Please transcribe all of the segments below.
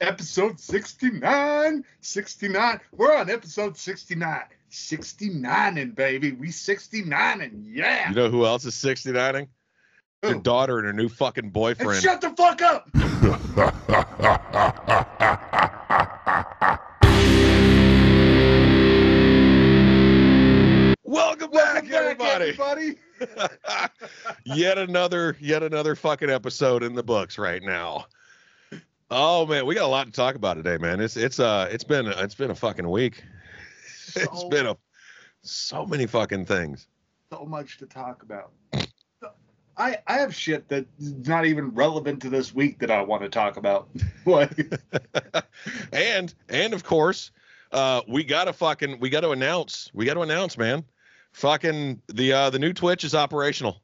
Episode 69. 69. We're on episode 69. 69ing, baby. We 69ing. Yeah. You know who else is 69ing? Your daughter and her new fucking And boyfriend. shut the fuck up. Welcome Welcome back, back, everybody. everybody. yet another, yet another fucking episode in the books right now. Oh man, we got a lot to talk about today, man. It's it's uh it's been it's been a fucking week. It's been a so many fucking things. so much to talk about. I I have shit that's not even relevant to this week that I want to talk about. Like, and and of course, uh, we gotta fucking we gotta announce we gotta announce, man. Fucking the uh the new Twitch is operational.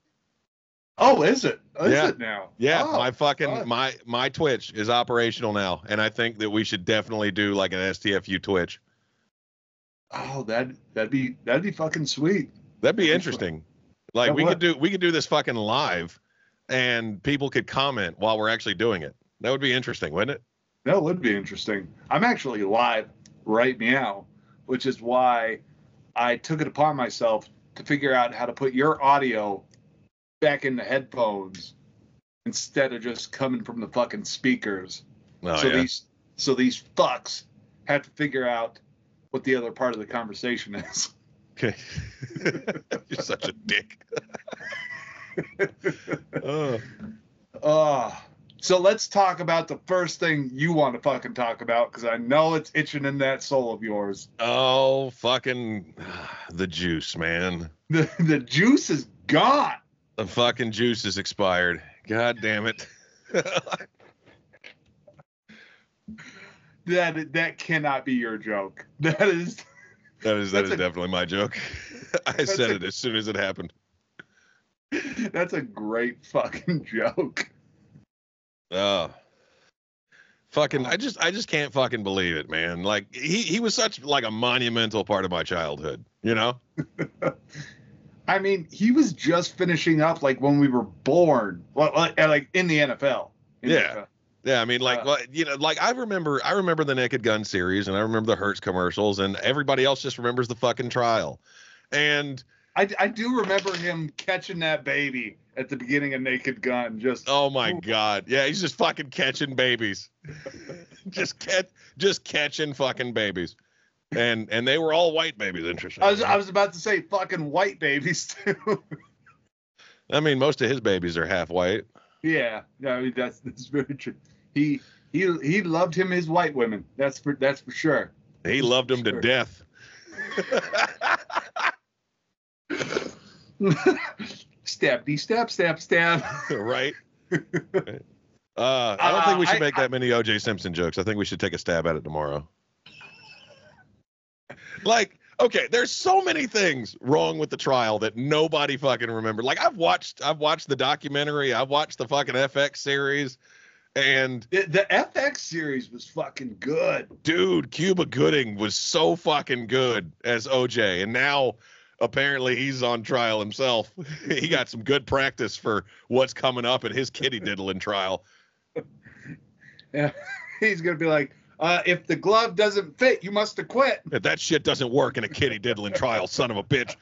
Oh, is it? Is Yeah. it now? Yeah, Oh, my fucking fuck. my my Twitch is operational now, and I think that we should definitely do like an STFU Twitch. Oh, that that'd be that'd be fucking sweet. That'd be That'd be interesting. Like Yeah, we could do we could do this fucking live, and people could comment while we're actually doing it. That would be interesting, wouldn't it? That would be interesting. I'm actually live right now, which is why I took it upon myself to figure out how to put your audio back in the headphones instead of just coming from the fucking speakers. Oh so yeah. these so these fucks have to figure out what the other part of the conversation is. Okay. You're such a dick. Oh. Uh, so let's talk about the first thing you want to fucking talk about because I know it's itching in that soul of yours. Oh, fucking the juice, man. The the juice is gone. The fucking juice is expired. God damn it. That that cannot be your joke. That is That is that is a- definitely my joke. I said a- it as soon as it happened. that's a great fucking joke. Oh. Fucking I just I just can't fucking believe it, man. Like he he was such like a monumental part of my childhood, you know? I mean, he was just finishing up like when we were born, like, like, like in the NFL. In the Yeah. NFL. Yeah, I mean, like, Uh, well, you know, like I remember, I remember the Naked Gun series, and I remember the Hertz commercials, and everybody else just remembers the fucking trial. And I, I do remember him catching that baby at the beginning of Naked Gun. Just oh my Ooh. god, yeah, he's just fucking catching babies, just catch, just catching fucking babies, and and they were all white babies. Interesting. I was I was about to say fucking white babies too. I mean, most of his babies are half white. yeah, yeah, I mean, that's that's very true. He he he loved him his white women. That's for that's for sure. He loved them to death. death. Stabby stab stab stab. right? Uh, I don't think we Uh, should I- make that many OJ Simpson jokes. I think we should take a stab at it tomorrow. Like, okay, there's so many things wrong with the trial that nobody fucking remembered. Like, I've watched, I've watched the documentary, I've watched the fucking FX series, and The, the FX series was fucking good. dude, Cuba Gooding was so fucking good as OJ, and now apparently he's on trial himself. he got some good practice for what's coming up in his kitty diddling trial. Yeah, He's gonna be like, uh, if the glove doesn't fit, you must have quit. If that shit doesn't work in a kitty diddling trial, son of a bitch.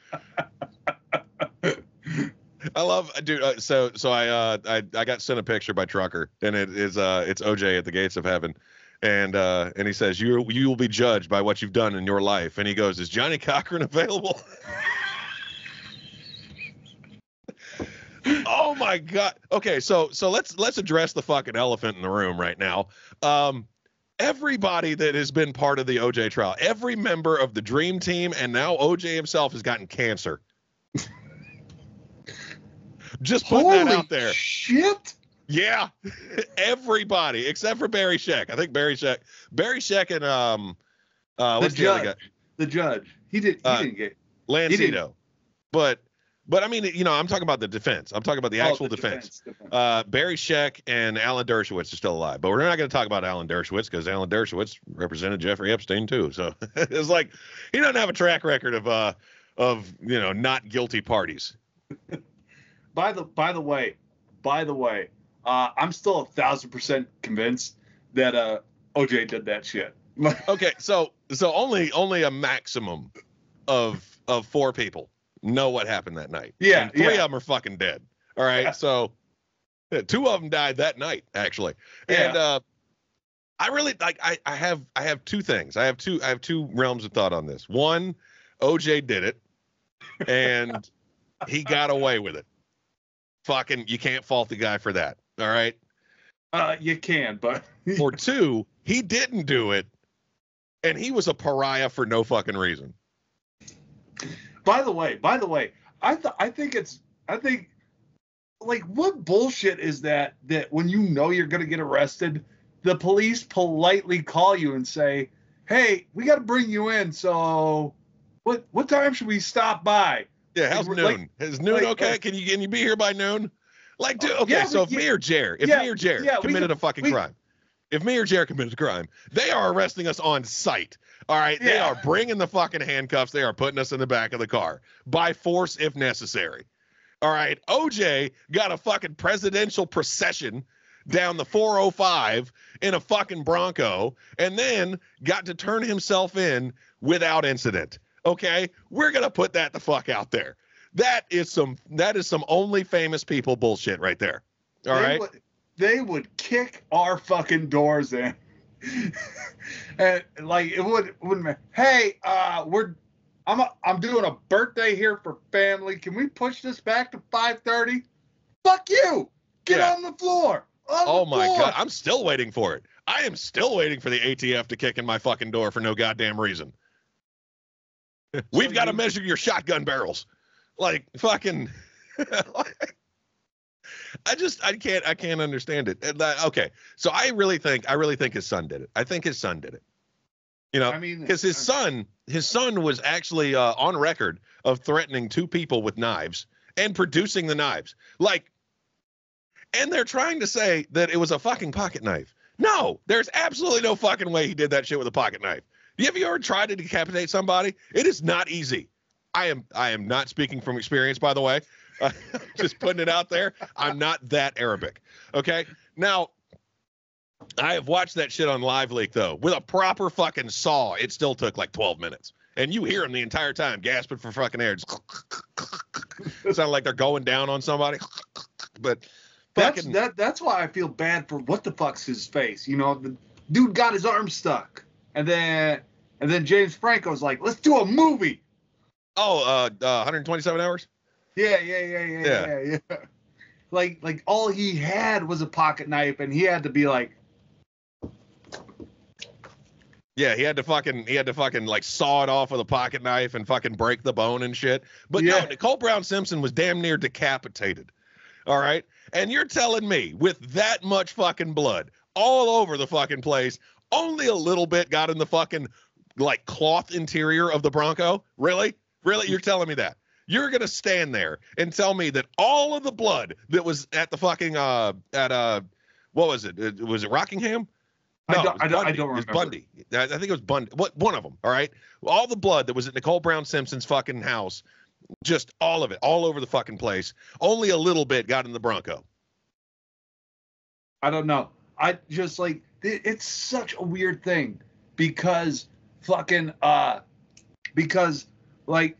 I love, dude. Uh, so, so I, uh, I, I got sent a picture by Trucker, and it is, uh, it's OJ at the gates of heaven, and, uh, and he says, you, you will be judged by what you've done in your life. And he goes, is Johnnie Cochran available? oh my god. Okay, so, so let's, let's address the fucking elephant in the room right now. Um, everybody that has been part of the OJ trial, every member of the dream team, and now OJ himself has gotten cancer. Just putting Holy that out there. shit! Yeah, everybody except for Barry Scheck. I think Barry Scheck, Barry Scheck, and um, uh, The the judge. guy? The judge. He did. He Uh, didn't get. Lance Ito. But, but I mean, you know, I'm talking about the defense. I'm talking about the oh, actual the defense. defense. Uh, Barry Scheck and Alan Dershowitz are still alive, but we're not going to talk about Alan Dershowitz because Alan Dershowitz represented Jeffrey Epstein too. So it's like he doesn't have a track record of uh of you know not guilty parties. By the by the way, by the way, uh, I'm still a thousand percent convinced that uh OJ did that shit. Okay, so so only only a maximum of of four people know what happened that night. Yeah, and three yeah. of them are fucking dead. All right, Yeah. so yeah, two of them died that night actually, and uh, I really like. I I have I have two things. I have two I have two realms of thought on this. One, OJ did it, and he got away with it. Fucking, you can't fault the guy for that. All right. Uh, you can, but or two, he didn't do it, and he was a pariah for no fucking reason. By the way, by the way, I th- I think it's I think like what bullshit is that that when you know you're gonna get arrested, the police politely call you and say, "Hey, we got to bring you in. So, what what time should we stop by?" Yeah, how's Like- noon? Is noon like- okay? like- can you can you be here by noon? Like, dude, uh, okay, Yeah, so if me or Jer, if yeah, me or Jer yeah, committed could- a fucking we- crime, if me or Jer committed a crime, they are arresting us on site. All right, they are bringing the fucking handcuffs. They are putting us in the back of the car by force if necessary. All right, OJ got a fucking presidential procession down the 405 in a fucking Bronco, and then got to turn himself in without incident. Okay, we're gonna put that the fuck out there. That is some that is some only famous people bullshit right there. All they right. Would, they would kick our fucking doors in. and like it would wouldn't be, hey, uh we're I'm a, I'm doing a birthday here for family. Can we push this back to 5:30? Fuck you. Get Yeah. on the floor. On Oh the my floor. god, I'm still waiting for it. I am still waiting for the ATF to kick in my fucking door for no goddamn reason. We've got to measure your shotgun barrels. Like fucking I just I can't I can't understand it. Okay. So I really think I really think his son did it. I think his son did it. You know, I mean because his son his son was actually uh, on record of threatening two people with knives and producing the knives like and they're trying to say that it was a fucking pocket knife no there's absolutely no fucking way he did that shit with a pocket knife have you ever tried to decapitate somebody it is not easy i am i am not speaking from experience by the way uh, just putting it out there i'm not that arabic okay now I have watched that shit on Live Leak though. With a proper fucking saw, it still took like 12 minutes. And you hear them the entire time gasping for fucking air. Just sound like they're going down on somebody. But that's fucking that that's why I feel bad for what the fuck's his face. You know, the dude got his arm stuck. And then and then James Franco's like, "Let's do a movie." oh, uh, uh 127 hours. Yeah, yeah, yeah, yeah, Yeah. yeah, yeah. Like, like all he had was a pocket knife, and he had to be like, Yeah, he had to fucking he had to fucking like saw it off with a pocket knife and fucking break the bone and shit. But no, Yeah. Nicole Brown Simpson was damn near decapitated. All right. And you're telling me with that much fucking blood all over the fucking place, only a little bit got in the fucking like cloth interior of the Bronco? Really? Really? You're telling me that? You're gonna stand there and tell me that all of the blood that was at the fucking uh at uh what was it? Was it Rockingham? I No, don't- it was I don't- I don't It was. Bundy. I I think it was Bundy. What one of them? All right. All the blood that was at Nicole Brown Simpson's fucking house, just all of it, all over the fucking place. Only a little bit got in the Bronco. I don't know. I just like it's such a weird thing because fucking uh because like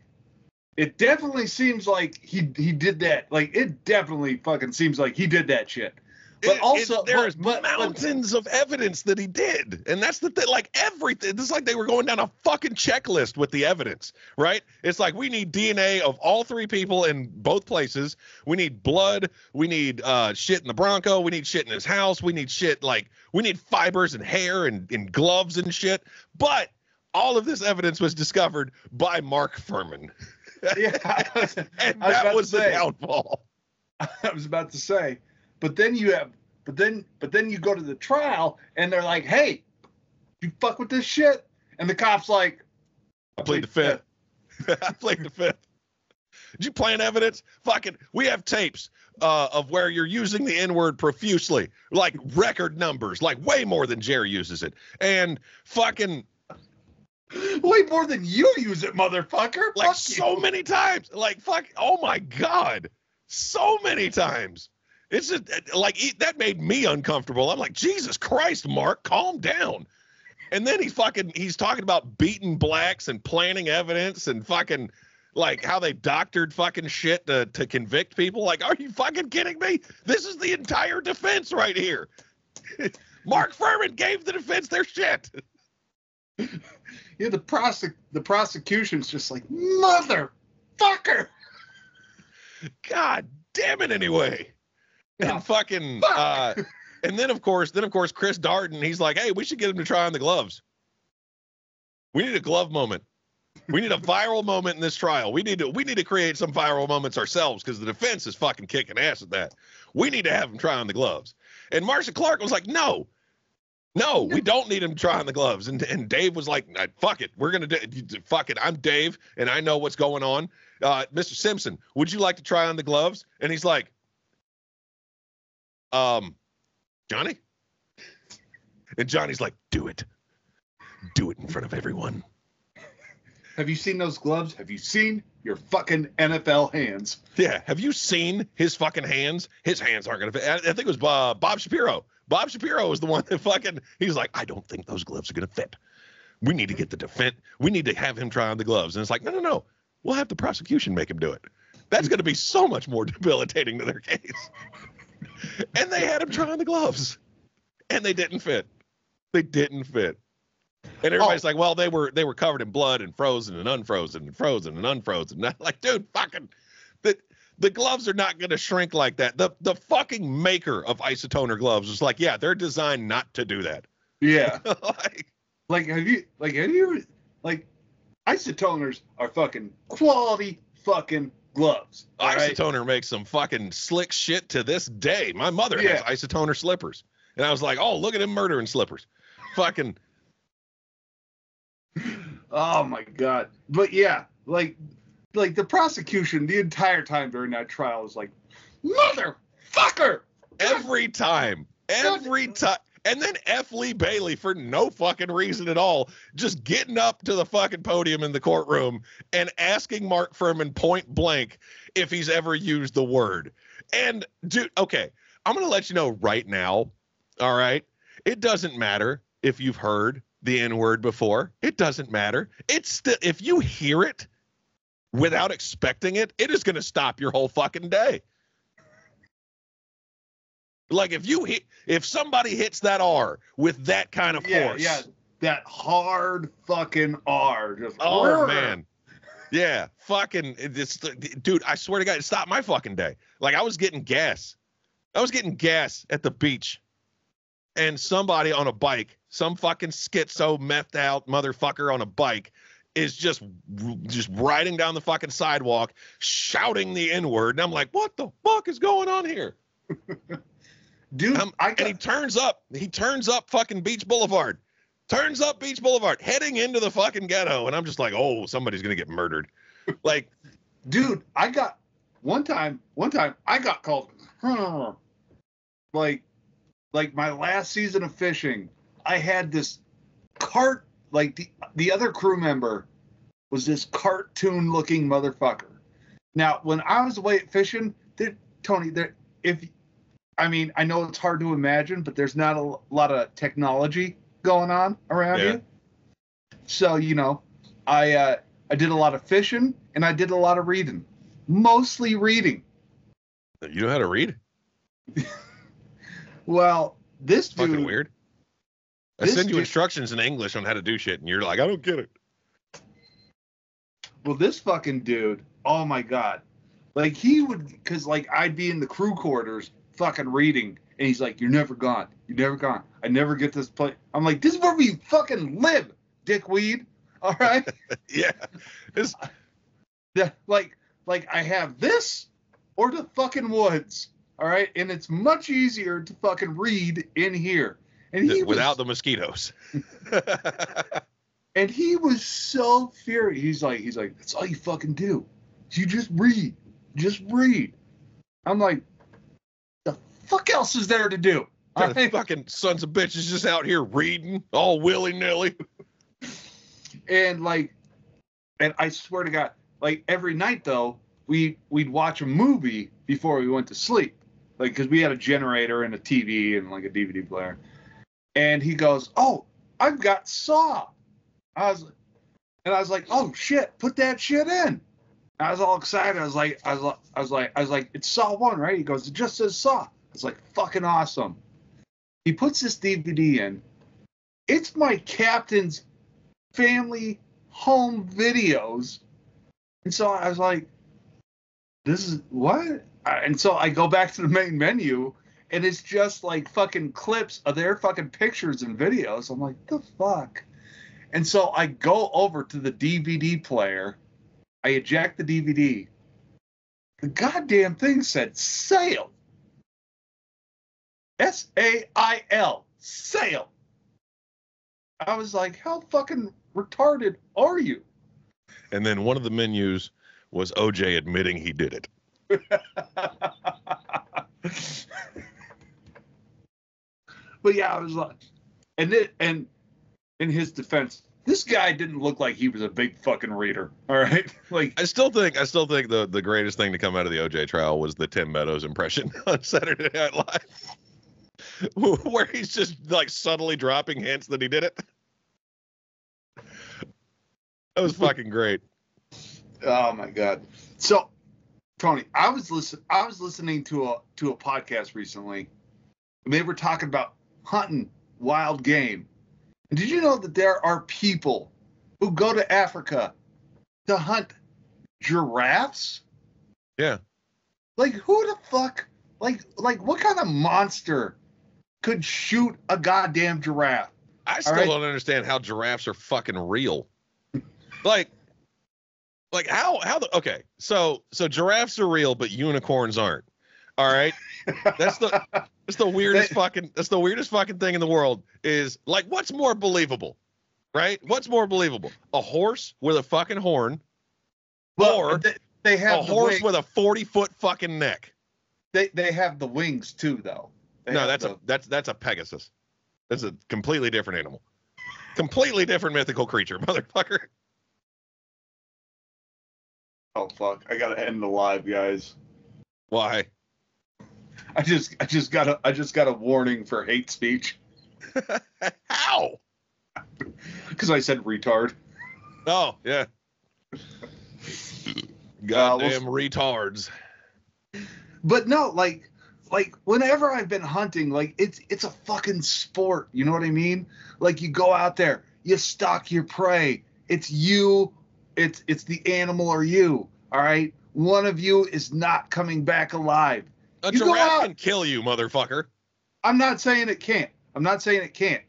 it definitely seems like he he did that. Like it definitely fucking seems like he did that shit. But It- also there's but, but, mountains of evidence that he did, and that's the thing. Like everything, it's like they were going down a fucking checklist with the evidence, right? It's like we need DNA of all three people in both places. We need blood. We need uh, shit in the Bronco. We need shit in his house. We need shit like we need fibers and hair and, and gloves and shit. But all of this evidence was discovered by Mark Fuhrman, yeah, I was, and I was that about was to the say. downfall. I was about to say, but then you have, but then, but then you go to the trial and they're like, "Hey, you fuck with this shit," and the cops like, I played the fifth. I played the fifth. Did you plant evidence? Fucking, we have tapes uh, of where you're using the N word profusely, like record numbers, like way more than Jerry uses it, and fucking Way more than you use it, motherfucker. like Fuck so you. many times, like fuck, oh my god, so many times. It's just eh, like that made me uncomfortable. I'm like, Jesus Christ, Mark, calm down. And then he's fucking he's talking about beating blacks and planting evidence and fucking like how they doctored fucking shit to, to convict people. Like, are you fucking kidding me? This is the entire defense right here. Mark Fuhrman gave the defense their shit. Yeah, the prosec the prosecution's just like motherfucker. God damn it anyway. Yeah, And fucking fuck. uh and then of course, then of course Chris Darden, he's like, "Hey, we should get him to try on the gloves. We need a glove moment. We need a viral moment in this trial. We need to we need to create some viral moments ourselves because the defense is fucking kicking ass at that. We need to have him try on the gloves." And Marcia Clark was like, "No. No, we don't need him trying the gloves." And and Dave was like, "Fuck it. We're going to do fuck it. I'm Dave and I know what's going on. Uh Mr. Simpson, would you like to try on the gloves?" And he's like, um, Johnny? And Johnny's like, do it. Do it in front of everyone. Have you seen those gloves? Have you seen your fucking NFL hands? Yeah. Have you seen his fucking hands? His hands aren't going to fit. I, I think it was uh, Bob Shapiro. Bob Shapiro was the one that fucking, he's like, I don't think those gloves are going to fit. We need to get the defense. We need to have him try on the gloves. And it's like, no, no, no. We'll have the prosecution make him do it. That's going to be so much more debilitating to their case. and they had him try on the gloves. And they didn't fit. They didn't fit. And everybody's oh. like, well, they were they were covered in blood and frozen and unfrozen and frozen and unfrozen. And I'm like, dude, fucking the gloves are not gonna shrink like that. The the fucking maker of isotoner gloves was like, yeah, they're designed not to do that. Yeah. like, like have you like have you like isotoners are fucking quality fucking gloves. Right. isotoner makes some fucking slick shit to this day. My mother Yeah. has isotoner slippers. And I was like, oh, look at him murdering slippers. Fucking Oh my god. But yeah, like like the prosecution the entire time during that trial was like, motherfucker. every time. Every time. And then F. Lee Bailey, for no fucking reason at all, just getting up to the fucking podium in the courtroom and asking Mark Fuhrman point blank if he's ever used the word. And, dude, okay, I'm going to let you know right now, all right? It doesn't matter if you've heard the N word before. It doesn't matter. It's still, if you hear it without expecting it, it is going to stop your whole fucking day. Like if you hit, if somebody hits that R with that kind of Yeah, force, yeah. That hard fucking R. Just oh man, yeah, fucking, it's dude. I swear to God, it stopped my fucking day. Like I was getting gas, I was getting gas at the beach, and somebody on a bike, some fucking schizo methed out motherfucker on a bike, is just just riding down the fucking sidewalk, shouting the N word, and I'm like, what the fuck is going on here? Dude, Um, I and he turns up. He turns up fucking Beach Boulevard. Turns up Beach Boulevard, heading into the fucking ghetto. And I'm just like, oh, somebody's gonna get murdered. Like, dude, I got one time, one time I got called like like my last season of fishing, I had this cart like the the other crew member was this cartoon looking motherfucker. Now, when I was away at fishing, there Tony, there if I mean, I know it's hard to imagine, but there's not a lot of technology going on around Yeah. you. So, you know, I uh I did a lot of fishing and I did a lot of reading. Mostly reading. you know how to read? Well, this It's fucking dude weird. I this send you dude- instructions in English on how to do shit, and you're like, I don't get it. Well, this fucking dude, oh my god. Like he would cause like I'd be in the crew quarters fucking reading and he's like, You're never gone. You're never gone. I never get this place. I'm like, This is where we fucking live, dickweed. All right. Yeah. It's, Yeah, like like I have this or the fucking woods. All right. And it's much easier to fucking read in here. And he was, without the mosquitoes. and he was so furious. He's like, he's like, that's all you fucking do. You just read. Just read. I'm like, the fuck else is there to do? I right? fucking sons of bitches just out here reading all willy nilly. And like, and I swear to God, like every night though, we we'd watch a movie before we went to sleep. like because we had a generator and a TV and like a DVD player. And he goes, "Oh, I've got Saw." I was, and I was like, "Oh shit, put that shit in." I was all excited. I was like, I was, I was like, I was like, it's Saw One, right? He goes, it just says Saw. It's like fucking awesome. He puts this DVD in. It's my captain's family home videos, and so I was like, this is what? And so I go back to the main menu, and it's just like fucking clips of their fucking pictures and videos. I'm like, the fuck. And so I go over to the DVD player I eject the DVD. The goddamn thing said sale. S A I L. Sale. I was like, how fucking retarded are you? And then one of the menus was OJ admitting he did it. but yeah, I was like, and it, and in his defense, this guy didn't look like he was a big fucking reader. All right, like I still think I still think the the greatest thing to come out of the OJ trial was the Tim Meadows impression on Saturday Night Live, where he's just like subtly dropping hints that he did it. That was fucking great. Oh my god. So, Tony, I was listen I was listening to a to a podcast recently, and they were talking about hunting wild game did you know that there are people who go to Africa to hunt giraffes? Yeah. Like who the fuck? Like like what kind of monster could shoot a goddamn giraffe? I still right? don't understand how giraffes are fucking real. like like how how the okay so so giraffes are real but unicorns aren't all right that's the that's the weirdest fucking that's the weirdest fucking thing in the world is like what's more believable? Right? What's more believable? A horse with a fucking horn well, or they, they have a horse with a 40 foot fucking neck. They they have the wings too though. They no, that's the, a that's that's a Pegasus. That's a completely different animal. Completely different mythical creature, motherfucker. Oh fuck. I gotta end the live, guys. Why? I just I just got a I just got a warning for hate speech. How? Because I said retard. Oh yeah. Goddamn uh, we'll, retards. But no, like like whenever I've been hunting, like it's it's a fucking sport. You know what I mean? Like you go out there, you stalk your prey. It's you, it's it's the animal or you. All right. One of you is not coming back alive. A you giraffe can kill you, motherfucker. I'm not saying it can't. I'm not saying it can't.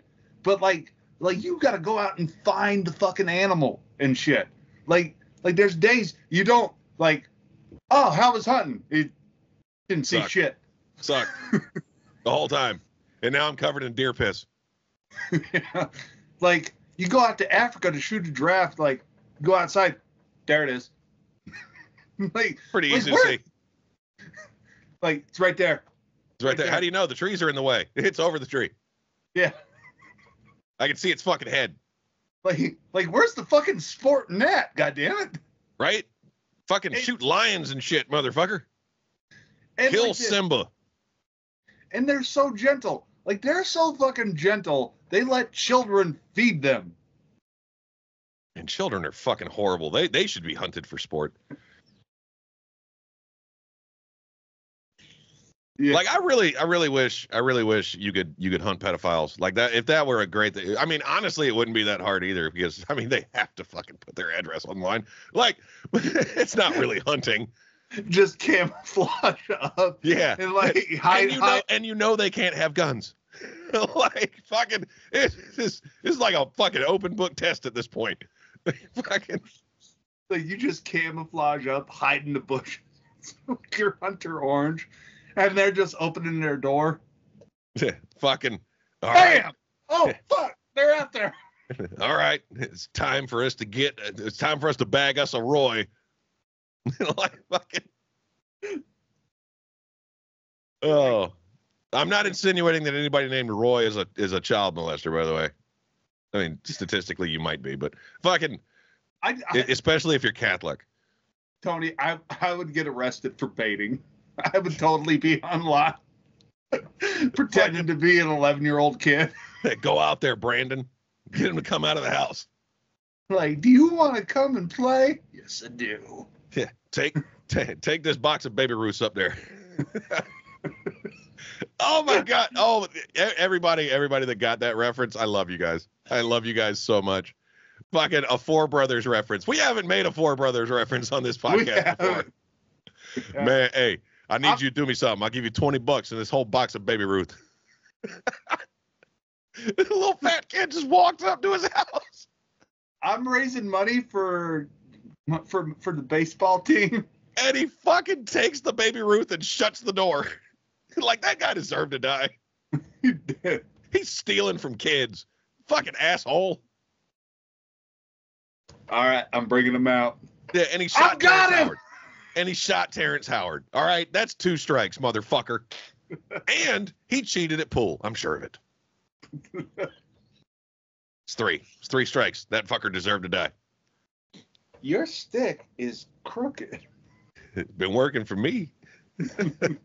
But like like you got to go out and find the fucking animal and shit. Like like there's days you don't like oh, how was hunting? It didn't see Suck. shit. Suck. the whole time. And now I'm covered in deer piss. yeah. Like you go out to Africa to shoot a giraffe, like go outside, there it is. like pretty easy like, to see. Like it's right there. It's right, right there. there. How do you know the trees are in the way? It's over the tree. Yeah. I can see its fucking head. Like, like where's the fucking sport net? God damn it. Right? Fucking shoot lions and shit, motherfucker. And Kill like Simba. And they're so gentle. Like they're so fucking gentle. They let children feed them. And children are fucking horrible. They they should be hunted for sport. Yeah. Like I really, I really wish, I really wish you could, you could hunt pedophiles like that. If that were a great thing, I mean, honestly, it wouldn't be that hard either because I mean, they have to fucking put their address online. Like, it's not really hunting. Just camouflage up. Yeah. And like hide, and you hide. know, and you know they can't have guns. like fucking, it's, it's, it's like a fucking open book test at this point. fucking. Like you just camouflage up, hide in the bush. Your hunter orange and they're just opening their door. Fucking. All Bam! Right. Oh fuck! They're out there. all right, it's time for us to get. It's time for us to bag us a Roy. like fucking. Oh, I'm not insinuating that anybody named Roy is a is a child molester. By the way, I mean statistically you might be, but fucking. I, I, especially if you're Catholic. Tony, I I would get arrested for baiting. I would totally be on pretending to be an 11 year old kid. Go out there, Brandon. Get him to come out of the house. Like, do you want to come and play? Yes, I do. Yeah, take ta- take this box of baby Ruths up there. oh my god! Oh, everybody, everybody that got that reference, I love you guys. I love you guys so much. Fucking a Four Brothers reference. We haven't made a Four Brothers reference on this podcast before. Yeah. Man, hey, I need I'm- you to do me something. I'll give you 20 bucks and this whole box of Baby Ruth. the little fat kid just walked up to his house. I'm raising money for for for the baseball team. And he fucking takes the Baby Ruth and shuts the door. like that guy deserved to die. He did. He's stealing from kids. Fucking asshole. All right, I'm bringing him out. Yeah, and he shot got Terrence him! Howard. And he shot Terrence Howard. All right, that's two strikes, motherfucker. and he cheated at pool. I'm sure of it. It's three. It's three strikes. That fucker deserved to die. Your stick is crooked. It's been working for me. and then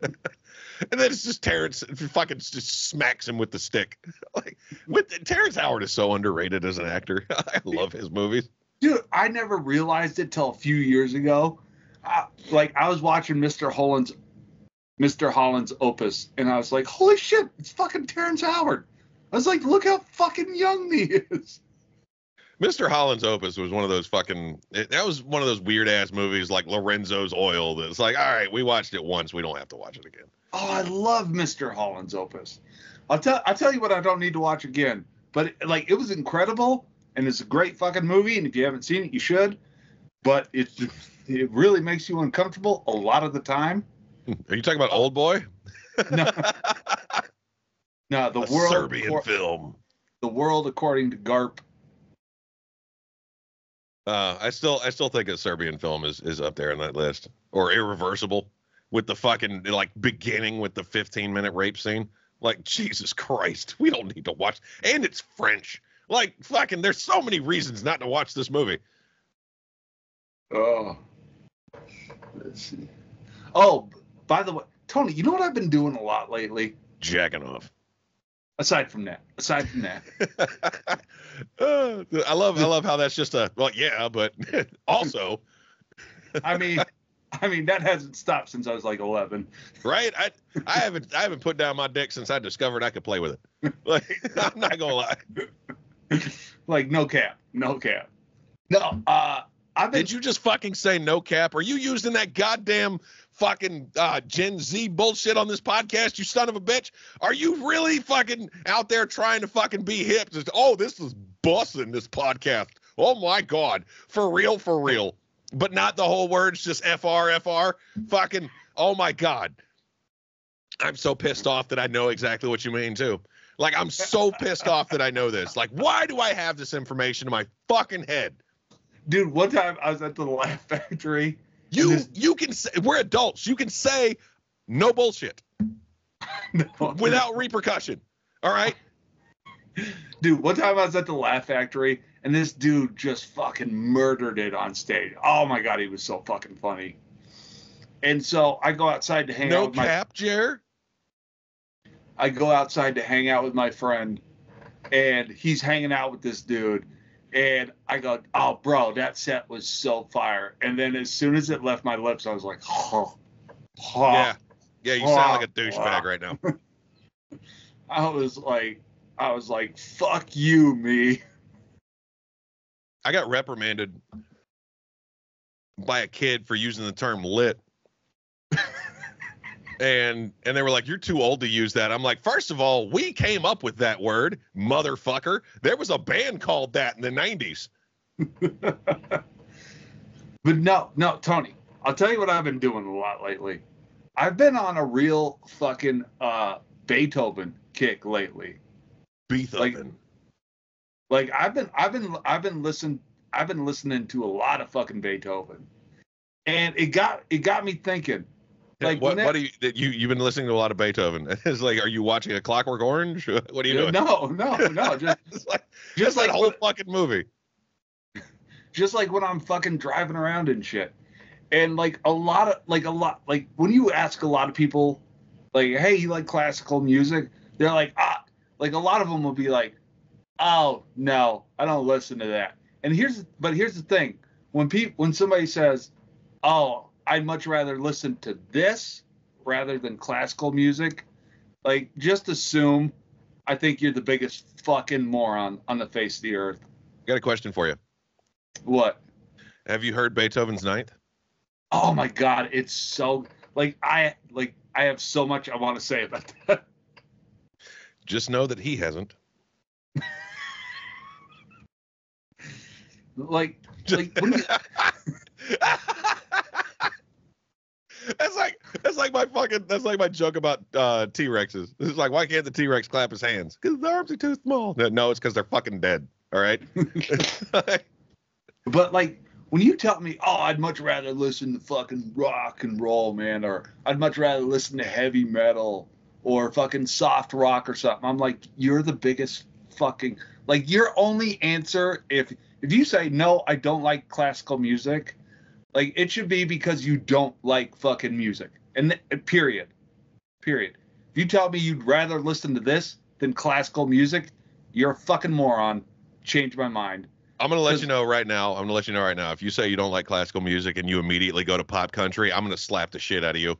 it's just Terrence fucking just smacks him with the stick. Like with Terrence Howard is so underrated as an actor. I love his movies. Dude, I never realized it till a few years ago. Uh, like I was watching Mr. Holland's Mr. Holland's Opus, and I was like, "Holy shit, it's fucking Terrence Howard." I was like, "Look how fucking young he is." Mr. Holland's Opus was one of those fucking it, that was one of those weird ass movies like Lorenzo's Oil that's like, all right, we watched it once, we don't have to watch it again. Oh, I love Mr. Holland's Opus. I'll tell I'll tell you what I don't need to watch again. But like it was incredible and it's a great fucking movie and if you haven't seen it you should. But it it really makes you uncomfortable a lot of the time. Are you talking about Old Boy? No, no, the a world Serbian acor- film. the world according to Garp. Uh, I still I still think a Serbian film is is up there on that list or Irreversible with the fucking like beginning with the 15 minute rape scene. Like Jesus Christ, we don't need to watch and it's French. Like fucking there's so many reasons not to watch this movie. Oh. Let's see. Oh, by the way, Tony, you know what I've been doing a lot lately? Jacking off. Aside from that, aside from that, Uh, I love I love how that's just a well yeah, but also I mean, I mean that hasn't stopped since I was like 11. right? I I haven't I haven't put down my dick since I discovered I could play with it. Like I'm not gonna lie. like no cap, no cap. No, uh, been. Did you just fucking say no cap? Are you using that goddamn fucking uh, Gen Z bullshit on this podcast, you son of a bitch? Are you really fucking out there trying to fucking be hip? Just, oh, this is bussing this podcast. Oh my god, for real, for real. But not the whole words, just FR, FR. Fucking, oh my god. I'm so pissed off that I know exactly what you mean too. Like I'm so pissed off that I know this. Like, why do I have this information in my fucking head? Dude? One time I was at the Laugh Factory. You this- you can say we're adults. You can say no bullshit No, without repercussion. All right. dude. One time I was at the Laugh Factory, and this dude just fucking murdered it on stage. Oh my god, he was so fucking funny. And so I go outside to hang out No with my cap, Jer. I go outside to hang out with my friend, and he's hanging out with this dude. And I go, oh, bro, that set was so fire. And then as soon as it left my lips, I was like, oh, oh. Yeah. Yeah, you sound like a douchebag right now. I was like, I was like, fuck you, me. I got reprimanded by a kid for using the term lit. And and they were like, You're too old to use that. I'm like, first of all, we came up with that word, motherfucker. There was a band called that in the 90s. But no, no, Tony, I'll tell you what I've been doing a lot lately. I've been on a real fucking uh, Beethoven kick lately. Beethoven. Like I've been I've been I've been listening I've been listening to a lot of fucking Beethoven. And it got it got me thinking. Like what when what do you that you you've been listening to a lot of Beethoven? It's like, are you watching a Clockwork Orange? What are you doing? No, no, no, just like just like whole when, fucking movie. just like when I'm fucking driving around and shit. And like a lot of like a lot like when you ask a lot of people like, hey, you like classical music? They're like, ah, like a lot of them will be like, oh no, I don't listen to that. And here's, but here's the thing: when people, when somebody says, oh, I'd much rather listen to this rather than classical music, like just assume, I think you're the biggest fucking moron on the face of the earth. Got a question for you. What? Have you heard Beethoven's Ninth? Oh my god, it's so like I like I have so much I want to say about that. Just know that he hasn't. like like that's like that's like my fucking that's like my joke about uh, T Rexes. It's like why can't the T Rex clap his hands? Because the arms are too small. No, it's because they're fucking dead. All right. but like when you tell me, oh, I'd much rather listen to fucking rock and roll, man, or I'd much rather listen to heavy metal or fucking soft rock or something, I'm like, you're the biggest fucking like your only answer if if you say no, I don't like classical music, like it should be because you don't like fucking music. And th- period. Period. If you tell me you'd rather listen to this than classical music, you're a fucking moron. Change my mind. I'm gonna let you know right now. I'm gonna let you know right now. If you say you don't like classical music and you immediately go to pop country, I'm gonna slap the shit out of you.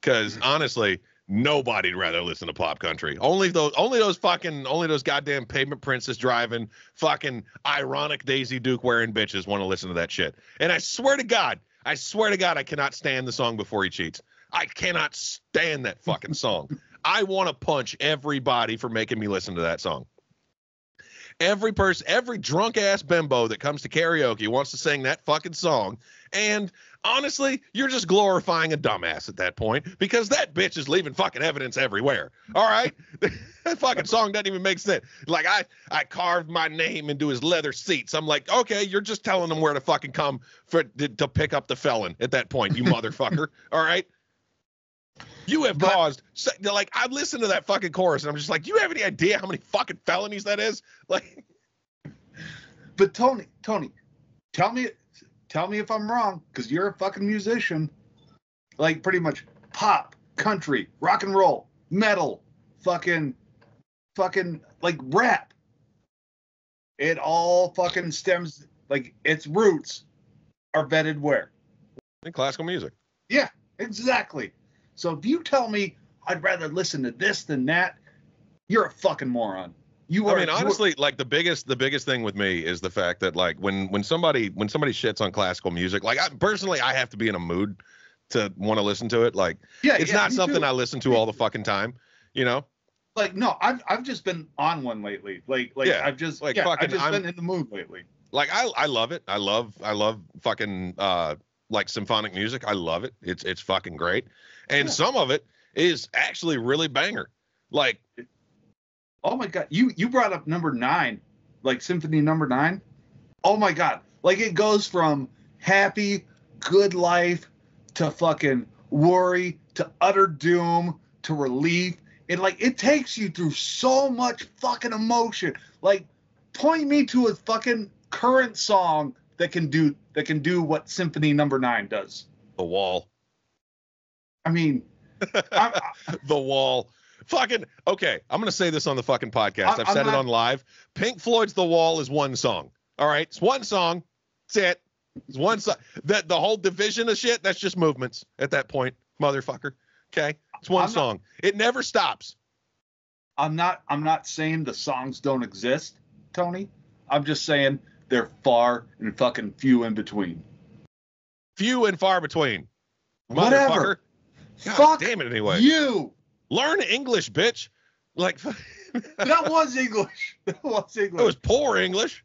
Because mm-hmm. honestly, nobody'd rather listen to pop country. Only those, only those fucking, only those goddamn pavement princess driving, fucking ironic Daisy Duke wearing bitches want to listen to that shit. And I swear to God, I swear to God, I cannot stand the song before he cheats. I cannot stand that fucking song. I want to punch everybody for making me listen to that song. Every person, every drunk ass bimbo that comes to karaoke wants to sing that fucking song. And honestly, you're just glorifying a dumbass at that point because that bitch is leaving fucking evidence everywhere. All right? that fucking song doesn't even make sense. Like I I carved my name into his leather seats. I'm like, okay, you're just telling them where to fucking come for to, to pick up the felon at that point, you motherfucker. All right? You have But- caused like I listened to that fucking chorus and I'm just like, do you have any idea how many fucking felonies that is? Like But Tony, Tony, tell me, tell me if I'm wrong, because you're a fucking musician. Like pretty much pop, country, rock and roll, metal, fucking, fucking like rap. It all fucking stems like its roots are vetted where? in classical music. Yeah, exactly. So if you tell me I'd rather listen to this than that, you're a fucking moron. You are. I mean, honestly, like the biggest the biggest thing with me is the fact that like when when somebody when somebody shits on classical music, like I personally I have to be in a mood to want to listen to it. Like yeah, it's yeah, not something too. I listen to all the fucking time, you know? like no, I've I've just been on one lately. Like like Yeah, I've just like yeah, fucking I've just I'm- been in the mood lately. Like I I love it. I love I love fucking uh like symphonic music. I love it. It's it's fucking great. And Yeah. some of it is actually really banger. Like Oh my god, you you brought up number nine, like symphony number nine. Oh my god, like it goes from happy, good life to fucking worry to utter doom to relief. It like it takes you through so much fucking emotion. Like point me to a fucking current song that can do that can do what symphony number nine does. the wall. I mean, I'm, the wall. Fucking okay. I'm gonna say this on the fucking podcast. I've I'm said it on live. Pink Floyd's The Wall is one song. All right, it's one song. That's it. It's one song. That the whole division of shit. That's just movements at that point, motherfucker. Okay, it's one I'm not- song. it never stops. I'm not I'm not saying the songs don't exist, Tony. I'm just saying they're far and fucking few in between. Few and far between. Whatever. God Fuck damn it. Anyway, You. Learn English, bitch. Like That was English. That was English. it was poor English.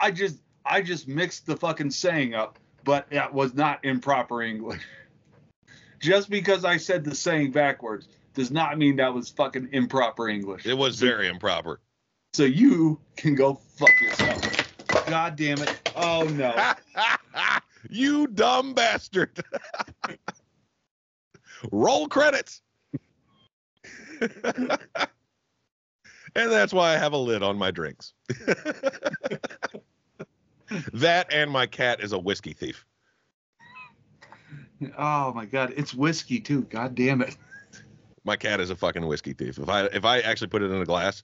I just I just mixed the fucking saying up, but that was not improper English. Just because I said the saying backwards does not mean that was fucking improper English. It was very improper. So you can go fuck yourself. God damn it. Oh no. you dumb bastard. Roll credits. and that's why I have a lid on my drinks. that and my cat is a whiskey thief. Oh my god, it's whiskey too. God damn it. My cat is a fucking whiskey thief. If I if I actually put it in a glass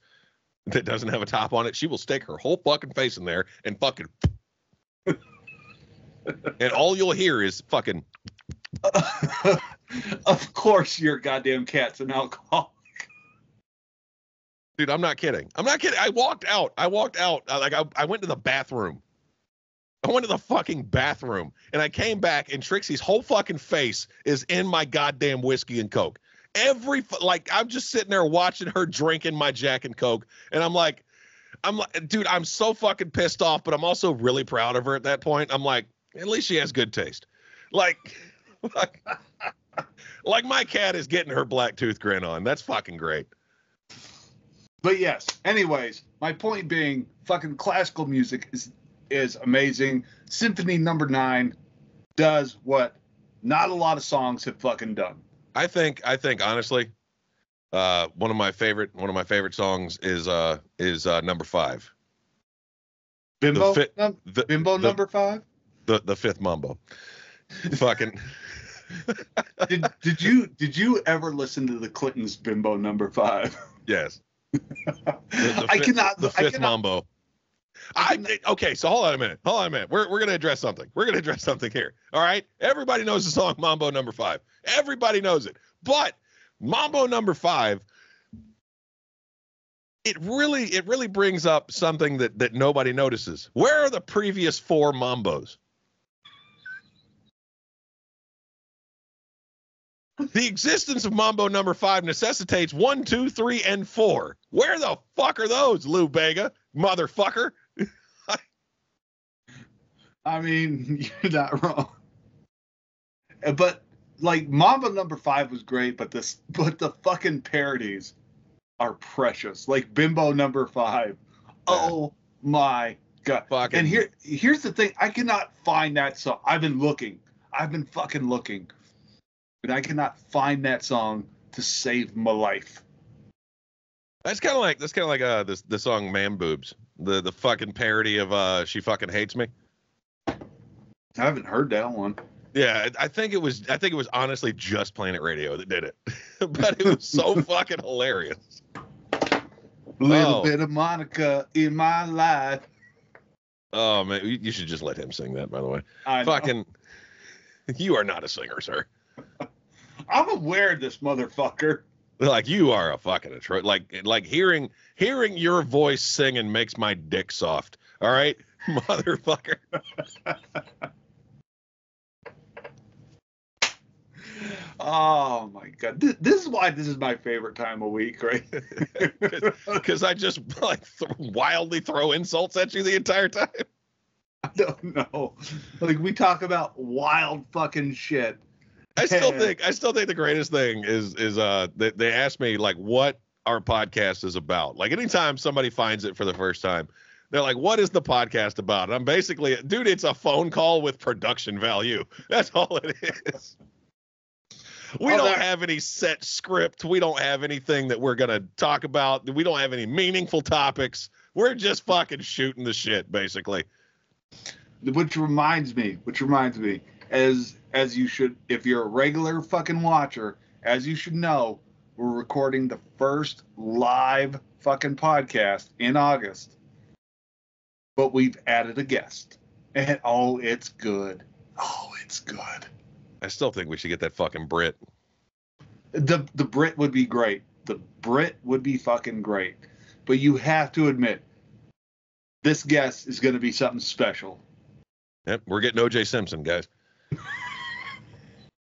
that doesn't have a top on it, she will stick her whole fucking face in there and fucking. and all you'll hear is fucking. of course, your goddamn cat's an alcoholic. Dude, I'm not kidding. I'm not kidding. I walked out. I walked out. uh, Like I, I went to the bathroom. I went to the fucking bathroom and I came back and Trixie's whole fucking face is in my goddamn whiskey and coke. Every like I'm just sitting there watching her drinking my Jack and Coke and I'm like I'm like dude, I'm so fucking pissed off, but I'm also really proud of her at that point. I'm like at least she has good taste. Like like, like my cat is getting her black tooth grin on. That's fucking great. But yes, anyways, my point being, fucking classical music is is amazing. Symphony Number Nine does what not a lot of songs have fucking done. I think I think honestly, uh, one of my favorite one of my favorite songs is uh is uh number five, Bimbo, fi- num- the Bimbo the- Number Five. the the fifth mambo. Fucking Did did you did you ever listen to the Clintons' Bimbo Number Five? yes. The, the I fifth- cannot. the I fifth cannot. mambo. I I, okay, so hold on a minute. Hold on a minute. We're we're gonna address something. We're gonna address something here. All right. Everybody knows the song Mambo Number Five. Everybody knows it. But Mambo Number Five, it really it really brings up something that that nobody notices. Where are the previous four Mambos? The existence of Mambo Number Five necessitates one, two, three, and four. Where the fuck are those, Lou Bega, motherfucker? I mean, you're not wrong. Uh, But like Mamba number five was great, but this but the fucking parodies are precious. Like Bimbo number five. Oh my god. Fucking And here here's the thing, I cannot find that song. I've been looking. I've been fucking looking. But I cannot find that song to save my life. That's kind of like that's kind of like uh this the song "Man Boobs," the the fucking parody of uh "She Fucking Hates Me." I haven't heard that one. Yeah, I think it was I think it was honestly just Planet Radio that did it, but it was so fucking hilarious. Little Oh. bit of Monica in my life. Oh man, you should just let him sing that. By the way, I know. fucking, you are not a singer, sir. I'm aware of this motherfucker. Like you are a fucking atro like like hearing hearing your voice singing makes my dick soft. All right, motherfucker. Oh my god, this, this is why this is my favorite time of week, right? Because I just like th- wildly throw insults at you the entire time. I don't know. Like we talk about wild fucking shit. I still think I still think the greatest thing is is uh they, they asked me like what our podcast is about. Like anytime somebody finds it for the first time, they're like, "What is the podcast about?" And I'm basically, dude, it's a phone call with production value. That's all it is. We Oh, don't have any set script. We don't have anything that we're gonna talk about. We don't have any meaningful topics. We're just fucking shooting the shit, basically. Which reminds me, which reminds me, as as you should, if you're a regular fucking watcher, as you should know, we're recording the first live fucking podcast in August. But we've added a guest, and oh, it's good. Oh, it's good. I still think we should get that fucking Brit. The the Brit would be great. The Brit would be fucking great. But you have to admit, this guest is going to be something special. Yep, we're getting OJ Simpson, guys.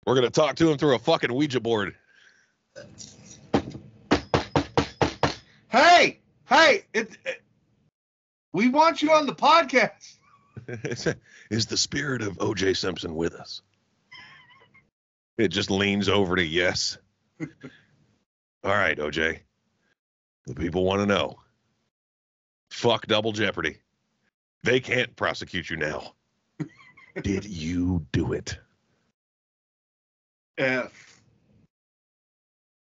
We're gonna talk to him through a fucking Ouija board. Hey, hey, it, it- we want you on the podcast. Is the spirit of OJ Simpson with us? It just leans over to yes. All right, OJ. The people want to know. Fuck double jeopardy. They can't prosecute you now. Did you do it? F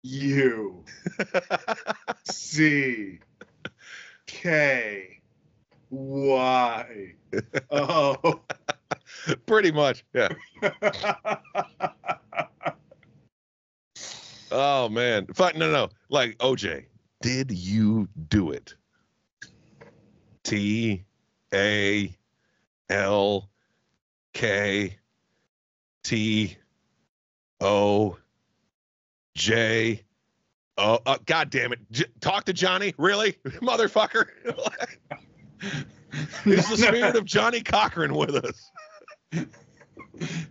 U C K Y O. Pretty much. Yeah. Oh man. Fuck no no. Like OJ, did you do it? T A L K T O J Oh, uh, God damn it. J- talk to Johnnie? Really? Motherfucker. Is the spirit of Johnnie Cochran with us?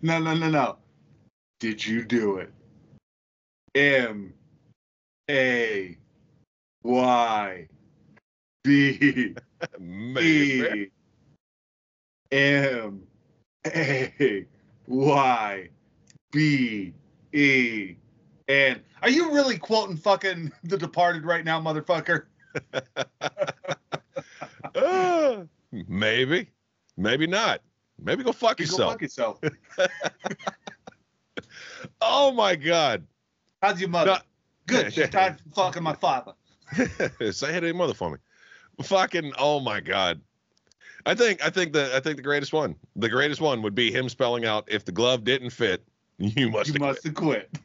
No, no, no, no. Did you do it? M A Y B. E M A Y B E and are you really quoting fucking The Departed right now, motherfucker? Uh, maybe. Maybe not. Maybe go fuck You go yourself. fuck yourself. Oh my God. How's your mother? No. Good. She's tired of fucking my father. Say hey to your mother for me. Fucking oh my god. I think I think the I think the greatest one. The greatest one would be him spelling out if the glove didn't fit, you must You have must have quit. quit.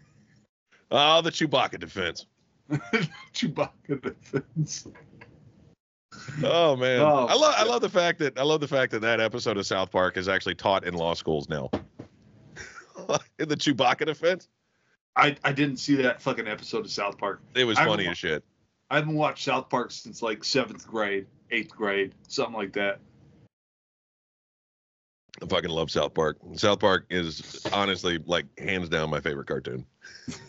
Oh, the Chewbacca defense. Chewbacca defense. Oh man. Oh, I love I love the fact that I love the fact that that episode of South Park is actually taught in law schools now. in the Chewbacca defense, I, I didn't see that fucking episode of South Park. it was funny as shit. I haven't watched South Park since like seventh grade, eighth grade, something like that. I fucking love South Park. South Park is honestly like hands down my favorite cartoon.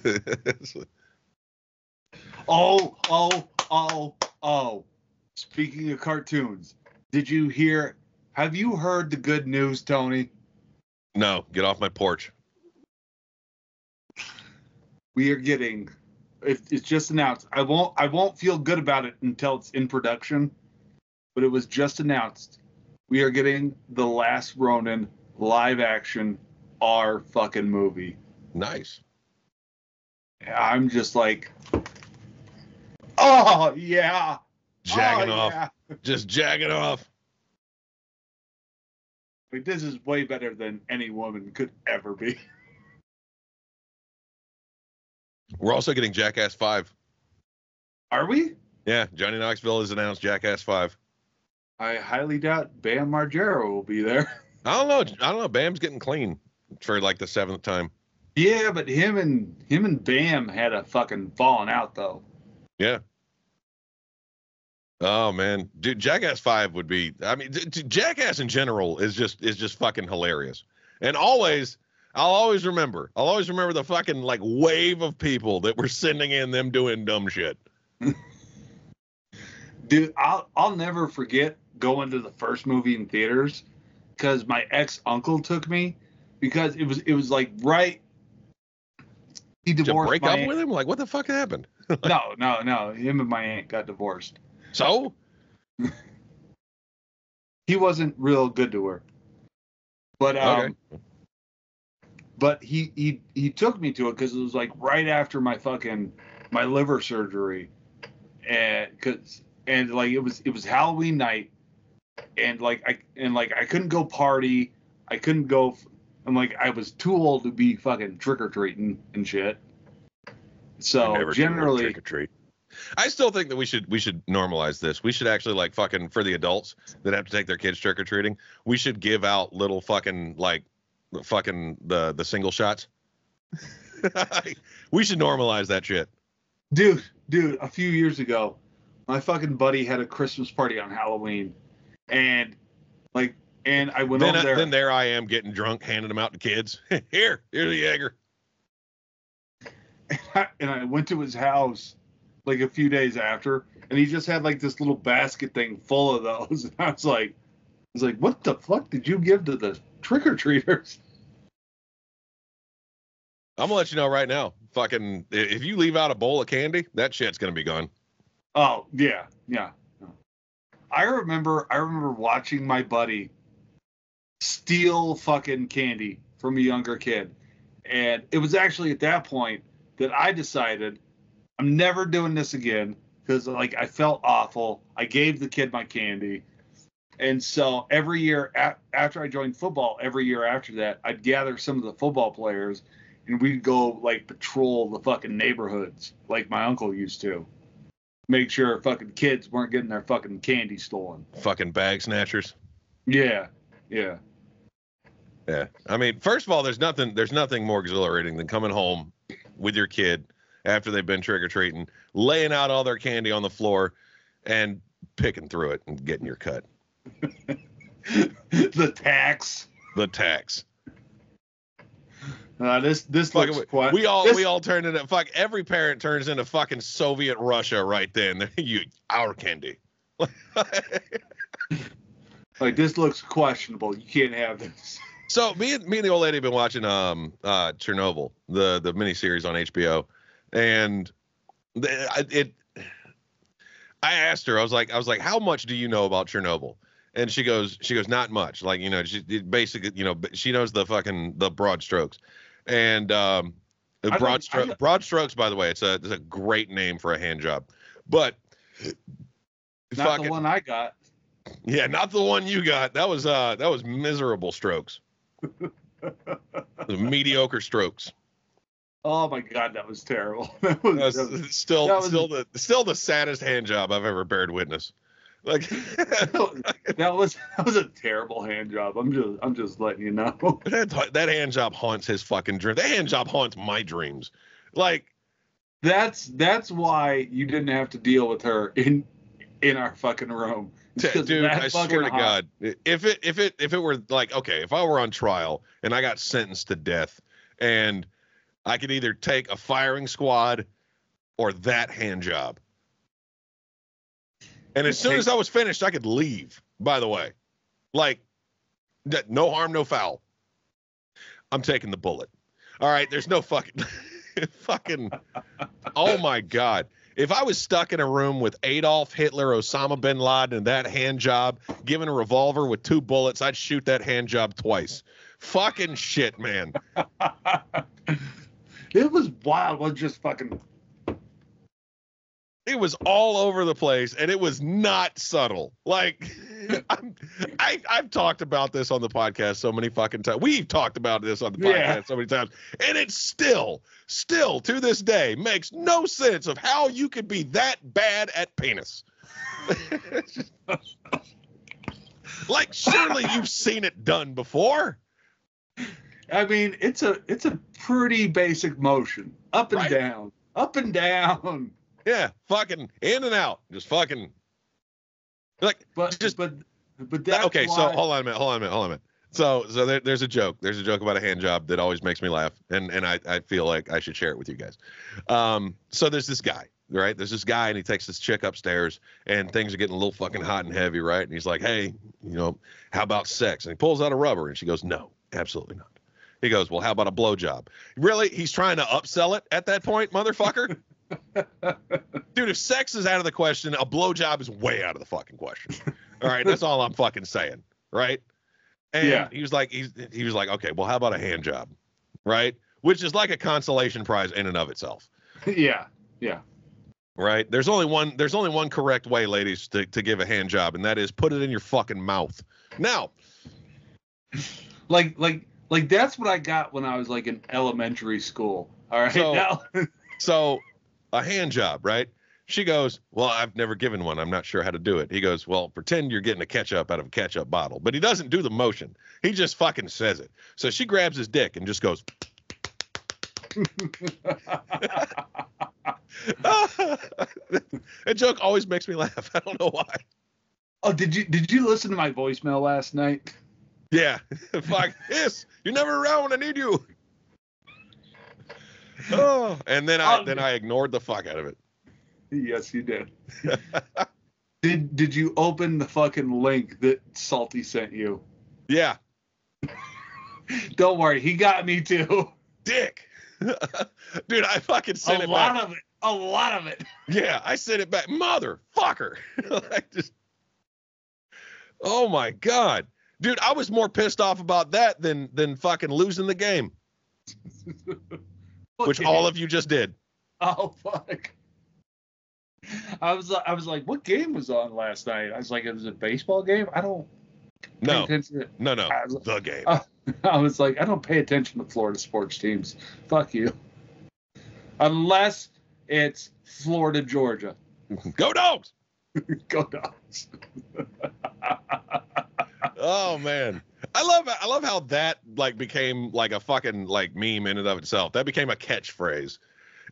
Oh, oh, oh, oh. Speaking of cartoons, did you hear? Have you heard the good news, Tony? no, get off my porch. We are getting. It, it's just announced. I won't. I won't feel good about it until it's in production. But it was just announced. We are getting the Last Ronin live action R fucking movie. Nice. I'm just like, oh yeah, Jagging oh, off. yeah. Just jagging off. Like, this is way better than any woman could ever be. We're also getting Jackass 5. Are we? Yeah, Johnny Knoxville has announced Jackass 5. I highly doubt Bam Margera will be there. I don't know. I don't know. Bam's getting clean for like the seventh time. Yeah, but him and him and Bam had a fucking falling out though. Yeah. Oh man, dude, Jackass Five would be. I mean, d- d- Jackass in general is just is just fucking hilarious. And always, I'll always remember. I'll always remember the fucking like wave of people that were sending in them doing dumb shit. Dude, I'll I'll never forget going to the first movie in theaters because my ex uncle took me because it was it was like right. He Did you divorced break up aunt. with him? Like, what the fuck happened? No, no, no. Him and my aunt got divorced. So, He wasn't real good to her. But um, Okay. but he he he took me to it because it was like right after my fucking my liver surgery, and cause and like it was it was Halloween night, and like I and like I couldn't go party, I couldn't go, I'm like I was too old to be fucking trick or treating and shit. So Never too old to generally, trick or treat. I still think that we should we should normalize this. We should actually like fucking for the adults that have to take their kids trick or treating. We should give out little fucking like fucking the the single shots. we should normalize that shit. dude, dude, a few years ago, my fucking buddy had a Christmas party on Halloween, and like, and I went Then, over I- there. then there I am getting drunk, handing them out to kids. Here, here's a Jaeger. and I went to his house like a few days after, and he just had like this little basket thing full of those. And I was like, I was like, what the fuck did you give to the trick or treaters? I'm gonna let you know right now. Fucking, if you leave out a bowl of candy, that shit's gonna be gone. Oh yeah, yeah. I remember, I remember watching my buddy steal fucking candy from a younger kid, and it was actually at that point that I decided I'm never doing this again because like I felt awful. I gave the kid my candy, and so every year a- after I joined football, every year after that, I'd gather some of the football players, and we'd go like patrol the fucking neighborhoods like my uncle used to. Make sure fucking kids weren't getting their fucking candy stolen. Fucking bag snatchers. Yeah, yeah. Yeah. I mean, first of all, there's nothing there's nothing more exhilarating than coming home with your kid after they've been trick or treating, laying out all their candy on the floor and picking through it and getting your cut. the tax. The tax. Uh, this this Fucking- looks quite. we all this- we all turned into fuck every parent turns into fucking Soviet Russia right then. you our candy. like this looks questionable. You can't have this. So me and me and the old lady have been watching um uh Chernobyl, the the miniseries on HBO, and the, I- it. I asked her, I was like, I was like, how much do you know about Chernobyl? And she goes, she goes, not much. Like you know, she basically, you know, but she knows the fucking the broad strokes, and um, broad strokes. Broad strokes, by the way, it's a it's a great name for a hand job, but. Not fucking- the one I got. yeah, not the one you got. That was uh that was miserable strokes. mediocre strokes. Oh my god, that was terrible. That was, that was- still that was- still the still the saddest hand job I've ever bared witness. Like that was that was a terrible hand job. I'm just I'm just letting you know. that that hand job haunts his fucking dream. That hand job haunts my dreams. Like That's that's why you didn't have to deal with her in in our fucking room. dude, I swear to. God, if it if it if it were like okay, if I were on trial and I got sentenced to death and I could either take a firing squad or that hand job. And as soon as I was finished, I could leave, by the way. Like, no harm, no foul. I'm taking the bullet. All right, there's no fucking, fucking, oh my God. If I was stuck in a room with Adolf Hitler, Osama bin Laden, and that hand job, given a revolver with two bullets, I'd shoot that hand job twice. Fucking shit, man. it was wild. It was just fucking It was all over the place, and it was not subtle. Like, I'm, I, I've talked about this on the podcast so many fucking times. We've talked about this on the podcast Yeah. so many times, and it still, still to this day makes no sense of how you could be that bad at penis. like, surely you've seen it done before. I mean, it's a it's a pretty basic motion. Up and Right. down. Up and down. Yeah, fucking in and out, just fucking. Like, But Just- but but That- okay, so hold on a minute, hold on a minute, hold on a minute. So, so there, there's a joke. There's a joke about a hand job that always makes me laugh, and and I, I feel like I should share it with you guys. Um, so there's this guy, right? There's this guy, and he takes this chick upstairs, and things are getting a little fucking hot and heavy, right? And he's like, hey, you know, how about sex? And he pulls out a rubber, and she goes, no, absolutely not. He goes, well, how about a blowjob? Really? He's trying to upsell it at that point, motherfucker. Dude, if sex is out of the question, a blowjob is way out of the fucking question. All right, that's all I'm fucking saying, right? And Yeah. he was like, he's, he was like, okay, well, how about a hand job, right? Which is like a consolation prize in and of itself, yeah, yeah. right? There's only one, there's only one correct way, ladies, to, to give a hand job, and that is put it in your fucking mouth. Now, Like like like that's what I got when I was like in elementary school. All right. So- now, so a hand job, right? She goes, Well, I've never given one. I'm not sure how to do it. He goes, Well, pretend you're getting a ketchup out of a ketchup bottle. But he doesn't do the motion. He just fucking says it. So she grabs his dick and just goes, That joke always makes me laugh. I don't know why. oh, did you did you listen to my voicemail last night? Yeah. Fuck this. You're never around when I need you. Oh, and then I then I ignored the fuck out of it. Yes, you did. did did you open the fucking link that Salty sent you? Yeah. Don't worry, he got me too. Dick. Dude, I fucking sent a it back. A lot of it. A lot of it. Yeah, I sent it back. Motherfucker. like just Oh my god. Dude, I was more pissed off about that than than fucking losing the game, which all of you just did. Oh fuck. I was I was like, what game was on last night? I was like, it was a baseball game. I don't. pay No, attention to- no, no. I was- The game. Uh, I was like, I don't pay attention to Florida sports teams. Fuck you. Unless it's Florida, Georgia. Go dogs. Go dogs. Oh man. I love I love how that like became like a fucking like meme in and of itself. That became a catchphrase.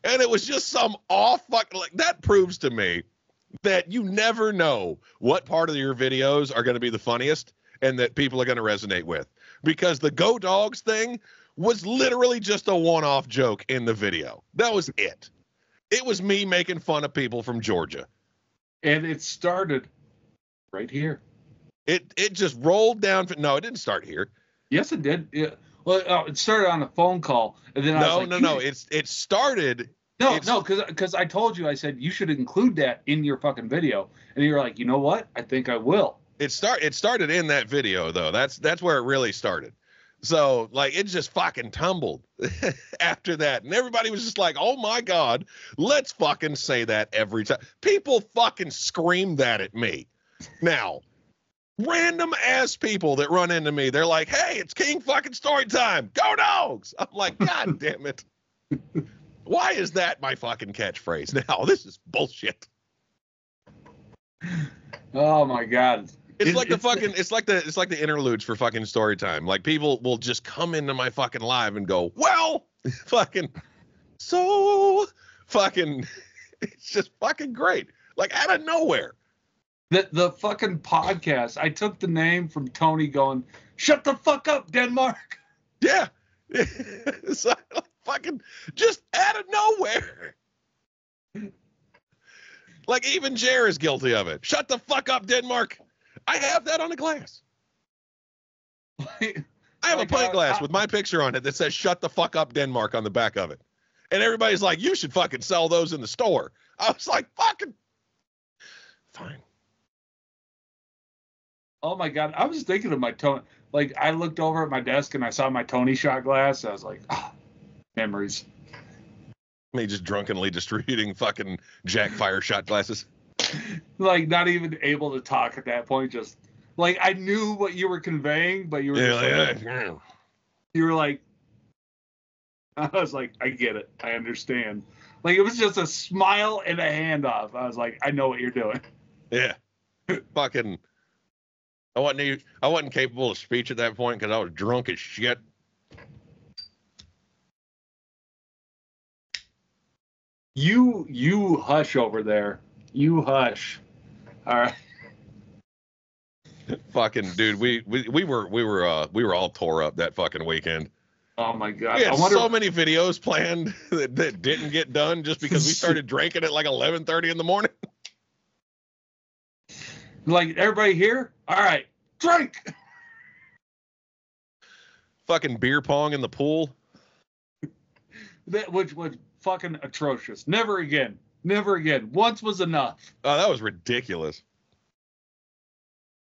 And it was just some off fuck like that proves to me that you never know what part of your videos are going to be the funniest and that people are going to resonate with. Because the Go Dogs thing was literally just a one-off joke in the video. That was it. It was me making fun of people from Georgia. And it started right here. It it just rolled down. No, it didn't start here. Yes, it did. Yeah. Well, uh, it started on a phone call, and then I was No, like, no, no. It's it started. no, it's- no, because because I told you, I said you should include that in your fucking video, and you're like, you know what? I think I will. It start it started in that video though. That's that's where it really started. So like it just fucking tumbled after that, and everybody was just like, "Oh my god, let's fucking say that every time." People fucking scream that at me. Now, random ass people that run into me, they're like, "Hey, it's King fucking story time. Go dogs!" I'm like, "God damn it." Why is that my fucking catchphrase now? This is bullshit. Oh my god. It's It- like the it's the- fucking it's like the it's like the interludes for fucking story time. Like people will just come into my fucking live and go, "Well, fucking so fucking it's just fucking great." Like out of nowhere. The the fucking podcast. I took the name from Tony going, "Shut the fuck up, Denmark." Yeah. it's like, fucking just out of nowhere. Like even Jer is guilty of it. Shut the fuck up, Denmark. I have that on a glass. I have Like, a pint uh, glass I- with my picture on it that says "Shut the fuck up, Denmark" on the back of it, and everybody's like, "You should fucking sell those in the store." I was like, "Fucking fine." Oh my god. I was thinking of my Tony. Like I looked over at my desk and I saw my Tony shot glass. I was like, ah, memories. Me just drunkenly distributing fucking Jack Fire shot glasses. Like not even able to talk at that point. Just like I knew what you were conveying, but you were Yeah, just like, uh, you were like I was like, I get it. I understand. Like it was just a smile and a handoff. I was like, I know what you're doing. yeah, fucking. I wasn't e- I wasn't capable of speech at that point because I was drunk as shit. You you hush over there. You hush. All right. Fucking dude, we, we we were we were uh we were all tore up that fucking weekend. Oh my god. We had wonder so many videos planned that, that didn't get done just because we started drinking at like 11:30 in the morning. Like everybody here? All right. Drink. Fucking beer pong in the pool. That which was fucking atrocious. Never again. Never again. Once was enough. Oh, that was ridiculous.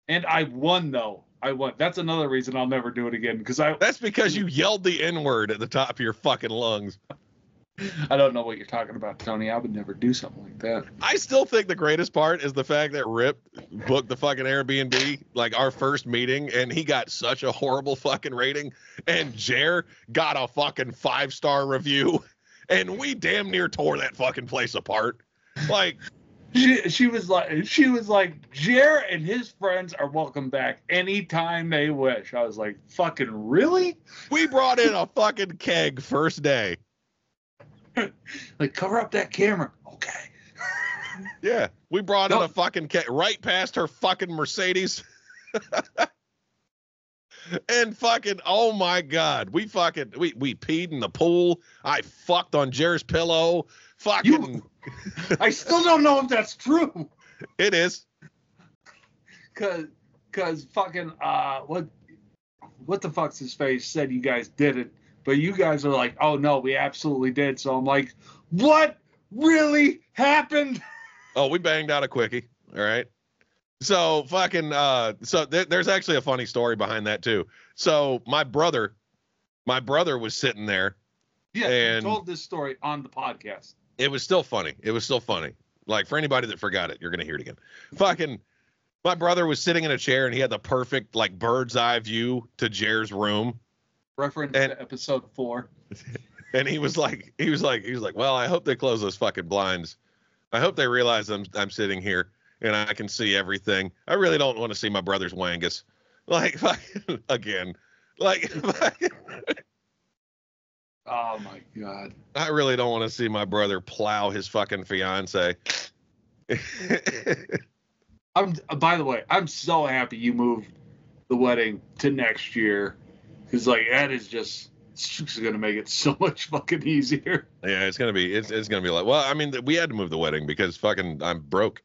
And I won though. I won. That's another reason I'll never do it again because I That's because you yelled the N word at the top of your fucking lungs. I don't know what you're talking about, Tony. I would never do something like that. I still think the greatest part is the fact that Rip booked the fucking Airbnb, like our first meeting, and he got such a horrible fucking rating. And Jer got a fucking five star review. And we damn near tore that fucking place apart. Like, She she was like she was like Jer and his friends are welcome back anytime they wish. I was like, fucking really? we brought in a fucking keg first day. Like cover up that camera. Okay. Yeah, we brought in a fucking keg right past her fucking Mercedes. and fucking oh my god, we fucking we we peed in the pool. I fucked on Jer's pillow. Fucking I still don't know if that's true. it is. Cause cause fucking uh what what the fuck's his face said you guys did it, but you guys are like, oh no, we absolutely did. So I'm like, what really happened? Oh, we banged out a quickie. All right. So fucking uh so th- there's actually a funny story behind that too. So my brother my brother was sitting there Yeah, And- told this story on the podcast. it was still funny. It was still funny. Like for anybody that forgot it, you're gonna hear it again. Fucking, my brother was sitting in a chair and he had the perfect like bird's eye view to Jer's room. Reference And- to episode four. and he was like he was like he was like well i hope they close those fucking blinds i hope they realize i'm i'm sitting here and i can see everything i really don't want to see my brother's wangus like fucking again like fucking, Oh my god. i really don't want to see my brother plow his fucking fiance I'm. By the way, I'm so happy you moved the wedding to next year, because like that is just it's gonna make it so much fucking easier. yeah it's gonna be it's, it's gonna be like well i mean we had to move the wedding because fucking i'm broke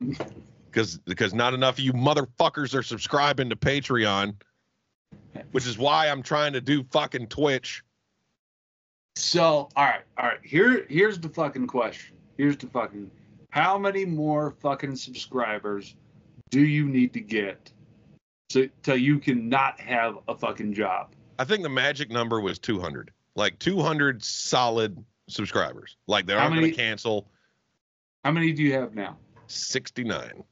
because because not enough of you motherfuckers are subscribing to patreon which is why i'm trying to do fucking twitch So, all right, all right. Here, here's the fucking question. Here's the fucking. How many more fucking subscribers do you need to get so till you can not have a fucking job? I think the magic number was 200, like 200 solid subscribers. Like they aren't going to cancel How many do you have now? 69.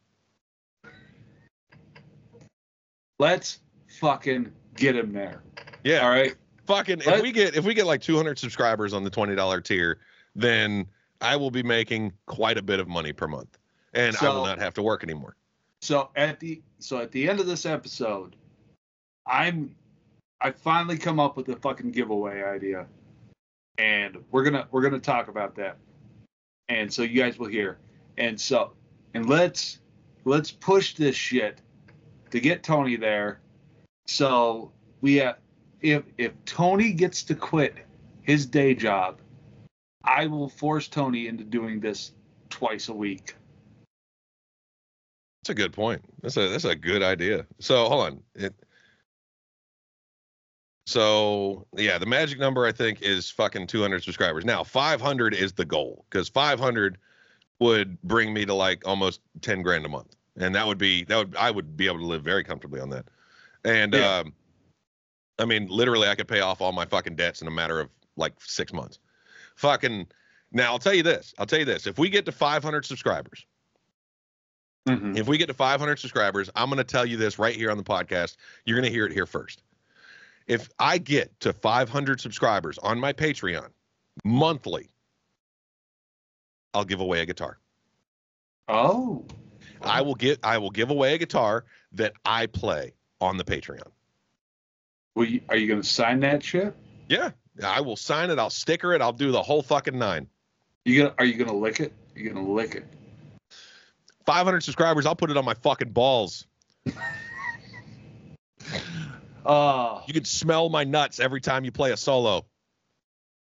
Let's fucking get him there. Yeah, All right. fucking. If we get if we get like 200 subscribers on the $20 tier, then I will be making quite a bit of money per month, and I will not have to work anymore. So at the so at the end of this episode, I'm I finally come up with a fucking giveaway idea, and we're gonna we're gonna talk about that, and so you guys will hear, and so and let's let's push this shit to get Tony there, so we have if if Tony gets to quit his day job, I will force Tony into doing this twice a week. That's a good point. That's a that's a good idea. So hold on. It, so yeah, the magic number I think is fucking 200 subscribers. Now 500 is the goal because 500 would bring me to like almost 10 grand a month, and that would be that would I would be able to live very comfortably on that. And Yeah. um, I mean, literally, I could pay off all my fucking debts in a matter of like six months. Fucking. Now I'll tell you this. I'll tell you this. If we get to 500 subscribers, Mhm. if we get to 500 subscribers, I'm going to tell you this right here on the podcast. You're going to hear it here first. If I get to 500 subscribers on my Patreon monthly, I'll give away a guitar. Oh. I will get I will give away a guitar that I play on the Patreon. You, are you going to sign that shit? Yeah, I will sign it. I'll sticker it. I'll do the whole fucking nine. You gonna are you gonna lick it? You gonna lick it? 500 subscribers, I'll put it on my fucking balls. Uh You can smell my nuts every time you play a solo.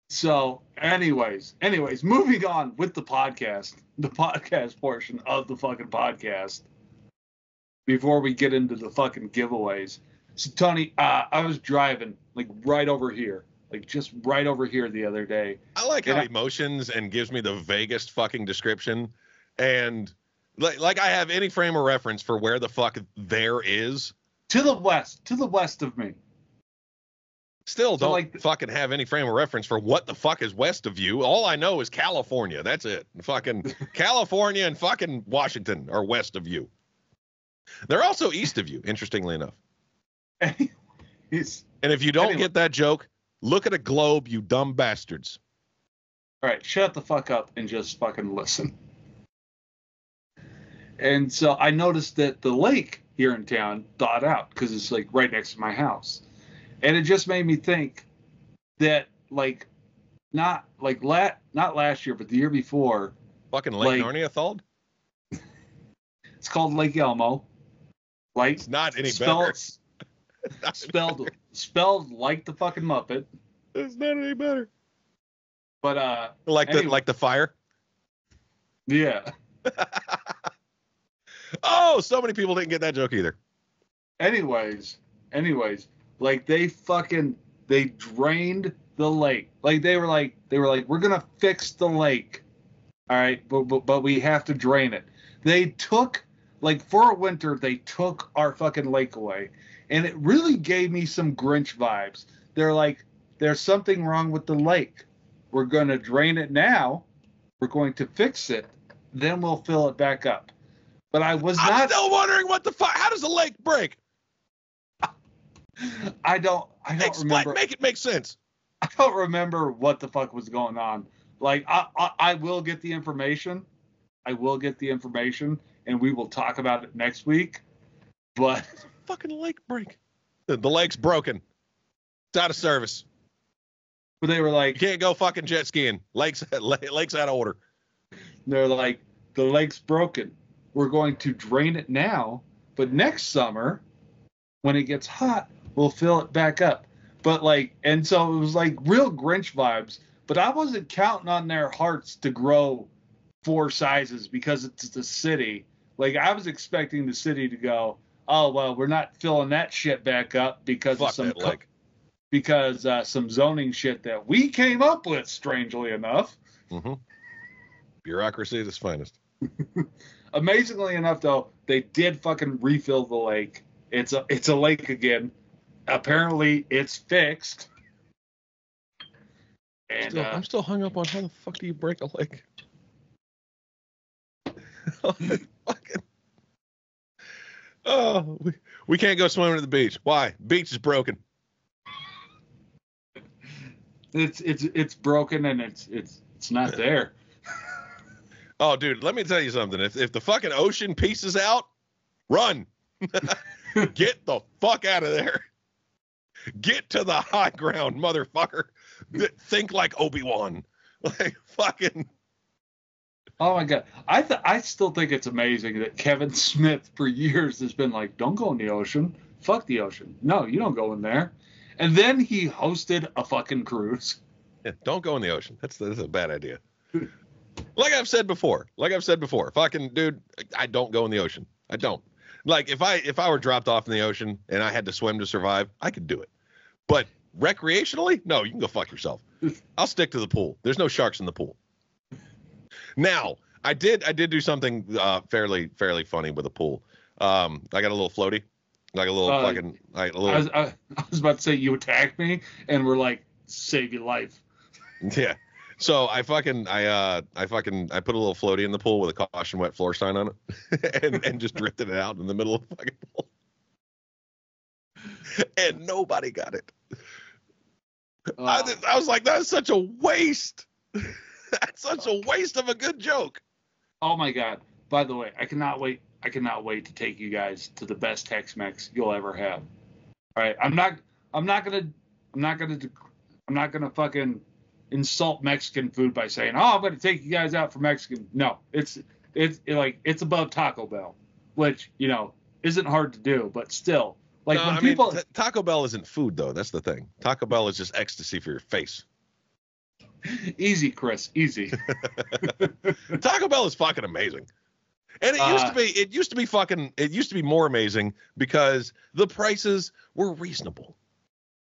so anyways, anyways, moving on with the podcast, the podcast portion of the fucking podcast. Before we get into the fucking giveaways. So Tony, uh, I was driving like right over here, like just right over here the other day. I like how Yeah. he motions and gives me the vaguest fucking description, and like like I have any frame of reference for where the fuck there is. To the west, to the west of me. Still don't like- fucking have any frame of reference for what the fuck is west of you. All I know is California. That's it. Fucking California and fucking Washington are west of you. They're also east of you, interestingly enough. And if you don't Anyway. get that joke, look at a globe, you dumb bastards. all right, shut the fuck up and just fucking listen. And so I noticed that the lake here in town thawed out because it's like right next to my house. And it just made me think that like not like la- not last year, but the year before, Fucking Lake Like- Narnia thawed? it's called Lake Elmo. Like It's not any spelled, better. spelled spelled like the fucking Muppet. It's not any better. But uh Like the like the fire. yeah. Oh, so many people didn't get that joke either. anyways, anyways, like they fucking they drained the lake. Like they were like they were like we're gonna fix the lake, all right, but but, but we have to drain it. They took like for a winter they took our fucking lake away, and it really gave me some Grinch vibes. They're like there's something wrong with the lake. We're gonna drain it now. We're going to fix it. Then we'll fill it back up. But I was I'm not. still wondering what the fuck. How does the lake break? I don't. I don't Explain, remember. make it make sense. I don't remember what the fuck was going on. Like I, I, I will get the information. I will get the information, and we will talk about it next week. But it's a Fucking lake break. The, the lake's broken. It's out of service. but they were You like, can't go fucking jet skiing. Lake's lake's out of order. they're like, the lake's broken. We're going to drain it now, but next summer, when it gets hot, we'll fill it back up. But like, and so it was like real Grinch vibes. But I wasn't counting on their hearts to grow four sizes because it's the city. Like I was expecting the city to go, oh well, we're not filling that shit back up because Fuck of some co- because uh, some zoning shit that we came up with, strangely enough. hmm Bureaucracy at its finest. Amazingly enough, though, they did fucking refill the lake. It's a it's a lake again. Apparently, it's fixed. And Still, uh, I'm still hung up on how the fuck do you break a lake? fucking. Oh, we, we can't go swimming at the beach. Why? Beach is broken. it's it's it's broken and it's it's it's not there. Oh, dude, let me tell you something. If if the fucking ocean pieces out, run. Get the fuck out of there. Get to the high ground, motherfucker. Think like Obi Wan. Like fucking. Oh my god, I th- I still think it's amazing that Kevin Smith for years has been like, don't go in the ocean. Fuck the ocean. No, you don't go in there. And then he hosted a fucking cruise. Yeah, don't go in the ocean. That's that's a bad idea. Like I've said before, like I've said before, fucking dude, I don't go in the ocean. I don't. Like if I if I were dropped off in the ocean and I had to swim to survive, I could do it. But recreationally, no, you can go fuck yourself. I'll stick to the pool. There's no sharks in the pool. Now, I did I did do something uh, fairly fairly funny with a pool. Um, I got a little floaty, like a little Uh, fucking like a I little was, I, I was about to say you attacked me, and we're like, save your life. Yeah. So I fucking I uh I fucking I put a little floaty in the pool with a caution wet floor sign on it and and just drifted it out in the middle of the fucking pool. And nobody got it. I, Uh, I was like, that's such a waste. that's such a waste of a good joke. oh my god! By the way, I cannot wait. I cannot wait to take you guys to the best Tex-Mex you'll ever have. All right, I'm not. I'm not gonna. I'm not gonna. I'm not gonna fucking insult Mexican food by saying, "Oh, I'm gonna take you guys out for Mexican." No, it's it's like it's above Taco Bell, which you know isn't hard to do, but still, like No, when I mean, people. t- Taco Bell isn't food though. That's the thing. Taco Bell is just ecstasy for your face. easy, Chris, easy. Taco Bell is fucking amazing. And it used Uh, to be it used to be fucking it used to be more amazing because the prices were reasonable.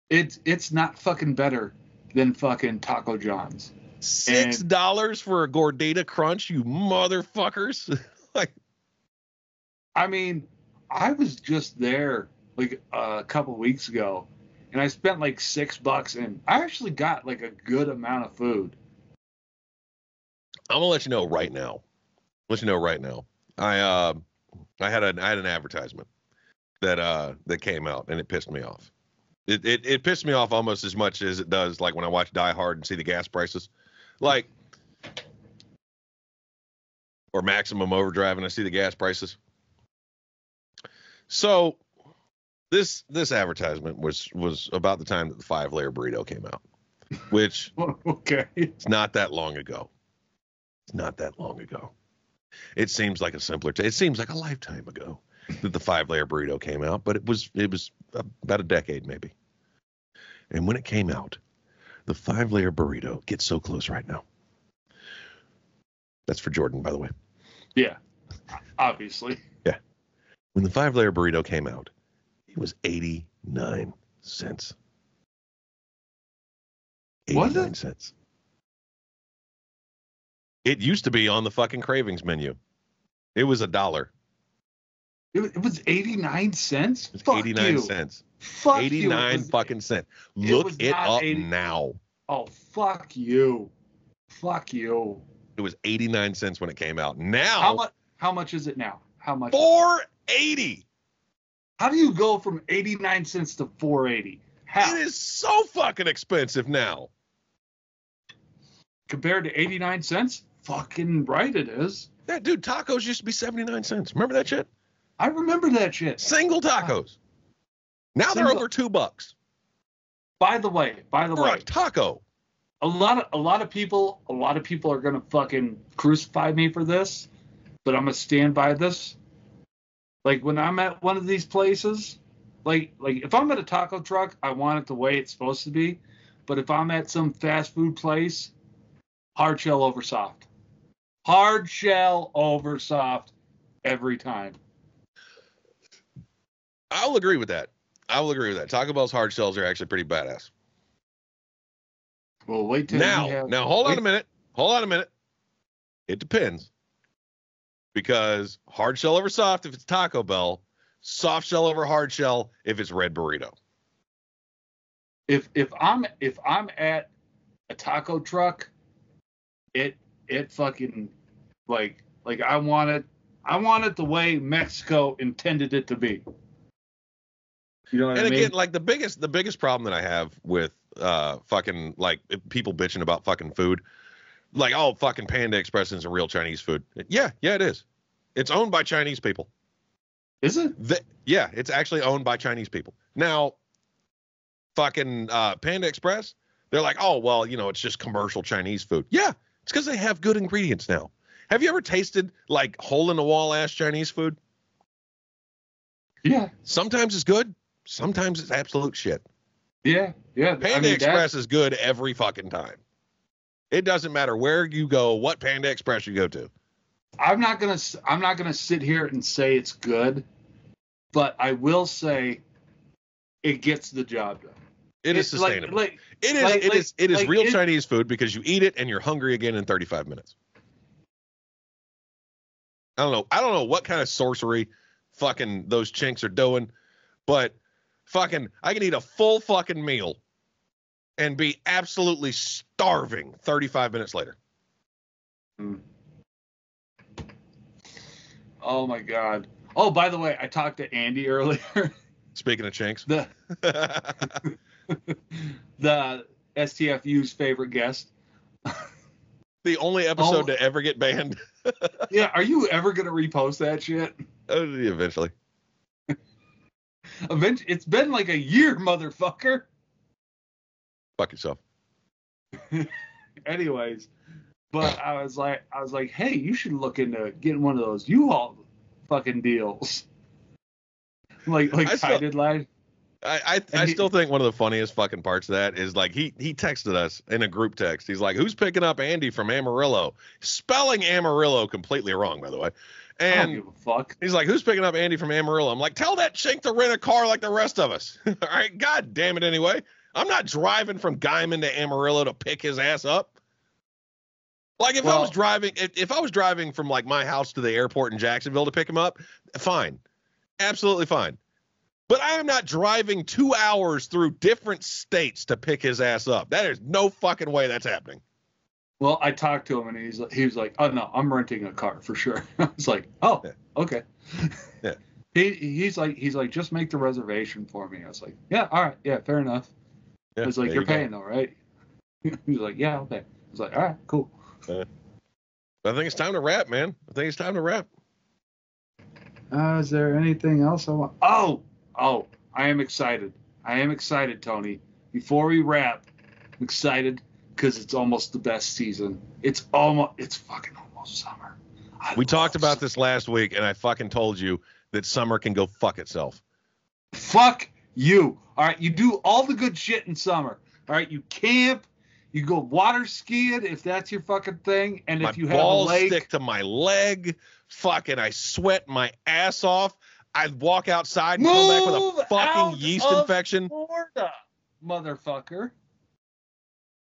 it's it's not fucking better than fucking Taco John's. Six dollars for a gordita crunch, you motherfuckers. like I mean, I was just there like a couple weeks ago, and I spent like six bucks, and I actually got like a good amount of food. I'm gonna let you know right now. Let you know right now. I uh I had an I had an advertisement that uh that came out and it pissed me off. It, it it pissed me off almost as much as it does like when I watch Die Hard and see the gas prices. Like or maximum overdrive and I see the gas prices. So this this advertisement was was about the time that the five layer burrito came out, which okay. it's not that long ago. It's not that long ago. It seems like a simpler. T- it seems like a lifetime ago that the five layer burrito came out, but it was it was about a decade maybe. And when it came out, the five layer burrito gets so close right now. That's for Jordan, by the way. Yeah, obviously. Yeah. When the five layer burrito came out, it was 89 cents. Was it? 89 cents. It used to be on the fucking cravings menu. It was a dollar. It, was- it was eighty nine cents. It was 89 you. cents. Fuck you. 89 was- fucking cents. Look was it up 80 now. Oh fuck you. Fuck you. It was 89 cents when it came out. Now. How much? How much is it now? How much? 480. How do you go from 89 cents to 480? How? It is so fucking expensive now. Compared to 89 cents? Fucking right it is. That dude, tacos used to be 79 cents. Remember that shit? I remember that shit. Single tacos. Now they're over two bucks By the way, by the for way, taco. a lot of a lot of people a lot of people are gonna fucking crucify me for this, but I'm gonna stand by this. Like when I'm at one of these places, like like if I'm at a taco truck, I want it the way it's supposed to be. But if I'm at some fast food place, hard shell over soft. Hard shell over soft every time. I'll agree with that. I will agree with that. Taco Bell's hard shells are actually pretty badass. Well, wait till Now, have, now hold on wait- a minute. Hold on a minute. It depends. Because hard shell over soft if it's Taco Bell, soft shell over hard shell if it's red burrito. if if I'm if I'm at a taco truck, it it fucking like like I want it I want it the way Mexico intended it to be. You know and I mean? again, like the biggest the biggest problem that I have with uh fucking like people bitching about fucking food, like oh fucking Panda Express isn't real Chinese food. Yeah, yeah, it is. It's owned by Chinese people. Is it? The, yeah, it's actually owned by Chinese people. Now, fucking uh, Panda Express, they're like, oh well, you know, it's just commercial Chinese food. Yeah, it's because they have good ingredients now. Have you ever tasted like hole in the wall ass Chinese food? Yeah. Sometimes it's good. Sometimes it's absolute shit. Yeah. Yeah. Panda I mean, Express is good every fucking time. It doesn't matter where you go, what Panda Express you go to. I'm not gonna I'm not gonna sit here and say it's good, but I will say it gets the job done. It is It's sustainable. Like, it is. like- it like- is. It is like real it- Chinese food because you eat it and you're hungry again in 35 minutes. I don't know. I don't know what kind of sorcery fucking those chinks are doing, but fucking I can eat a full fucking meal and be absolutely starving 35 minutes later. oh my god. Oh, by the way, I talked to Andy earlier. Speaking of chinks. the the STFU's favorite guest. the only episode Oh. to ever get banned. Yeah, are you ever gonna repost that shit? Uh, Eventually. Event- it's been like a year, motherfucker. Fuck yourself. Anyways, but I was like, I was like, hey, you should look into getting one of those U-Haul fucking deals. Like like I I did last. I I, I he- still think one of the funniest fucking parts of that is like he he texted us in a group text. He's like, "Who's picking up Andy from Amarillo?" Spelling Amarillo completely wrong, by the way. And fuck. he's like, "Who's picking up Andy from Amarillo?" I'm like, "Tell that chink to rent a car like the rest of us." All right, god damn it. Anyway, I'm not driving from Guymon to Amarillo to pick his ass up. Like if I was driving, if, if I was driving from like my house to the airport in Jacksonville to pick him up, fine, absolutely fine. But I am not driving two hours through different states to pick his ass up. That is no fucking way that's happening. Well, I talked to him and he's he was like, oh no, I'm renting a car for sure. I was like, oh, Yeah. okay. Yeah. He he's like he's like just make the reservation for me. I was like, yeah, all right, yeah, fair enough. Yeah, I was like, you're you go. paying though, right? he was like, yeah, I'll pay. I was like, all right, cool. I think it's time to wrap, man. I think it's time to wrap. Uh, is there anything else I want? Oh, oh, I am excited. I am excited, Tony. Before we wrap, I'm excited because it's almost the best season. It's almost, it's fucking almost summer. I We talked about this last week, and I fucking told you that summer can go fuck itself. Fuck you. All right, you do all the good shit in summer. All right, you camp, you go water skiing if that's your fucking thing, and my if you have a lake. stick to my leg. Fucking, I sweat my ass off. I walk outside and come back with a fucking yeast infection. Florida, motherfucker.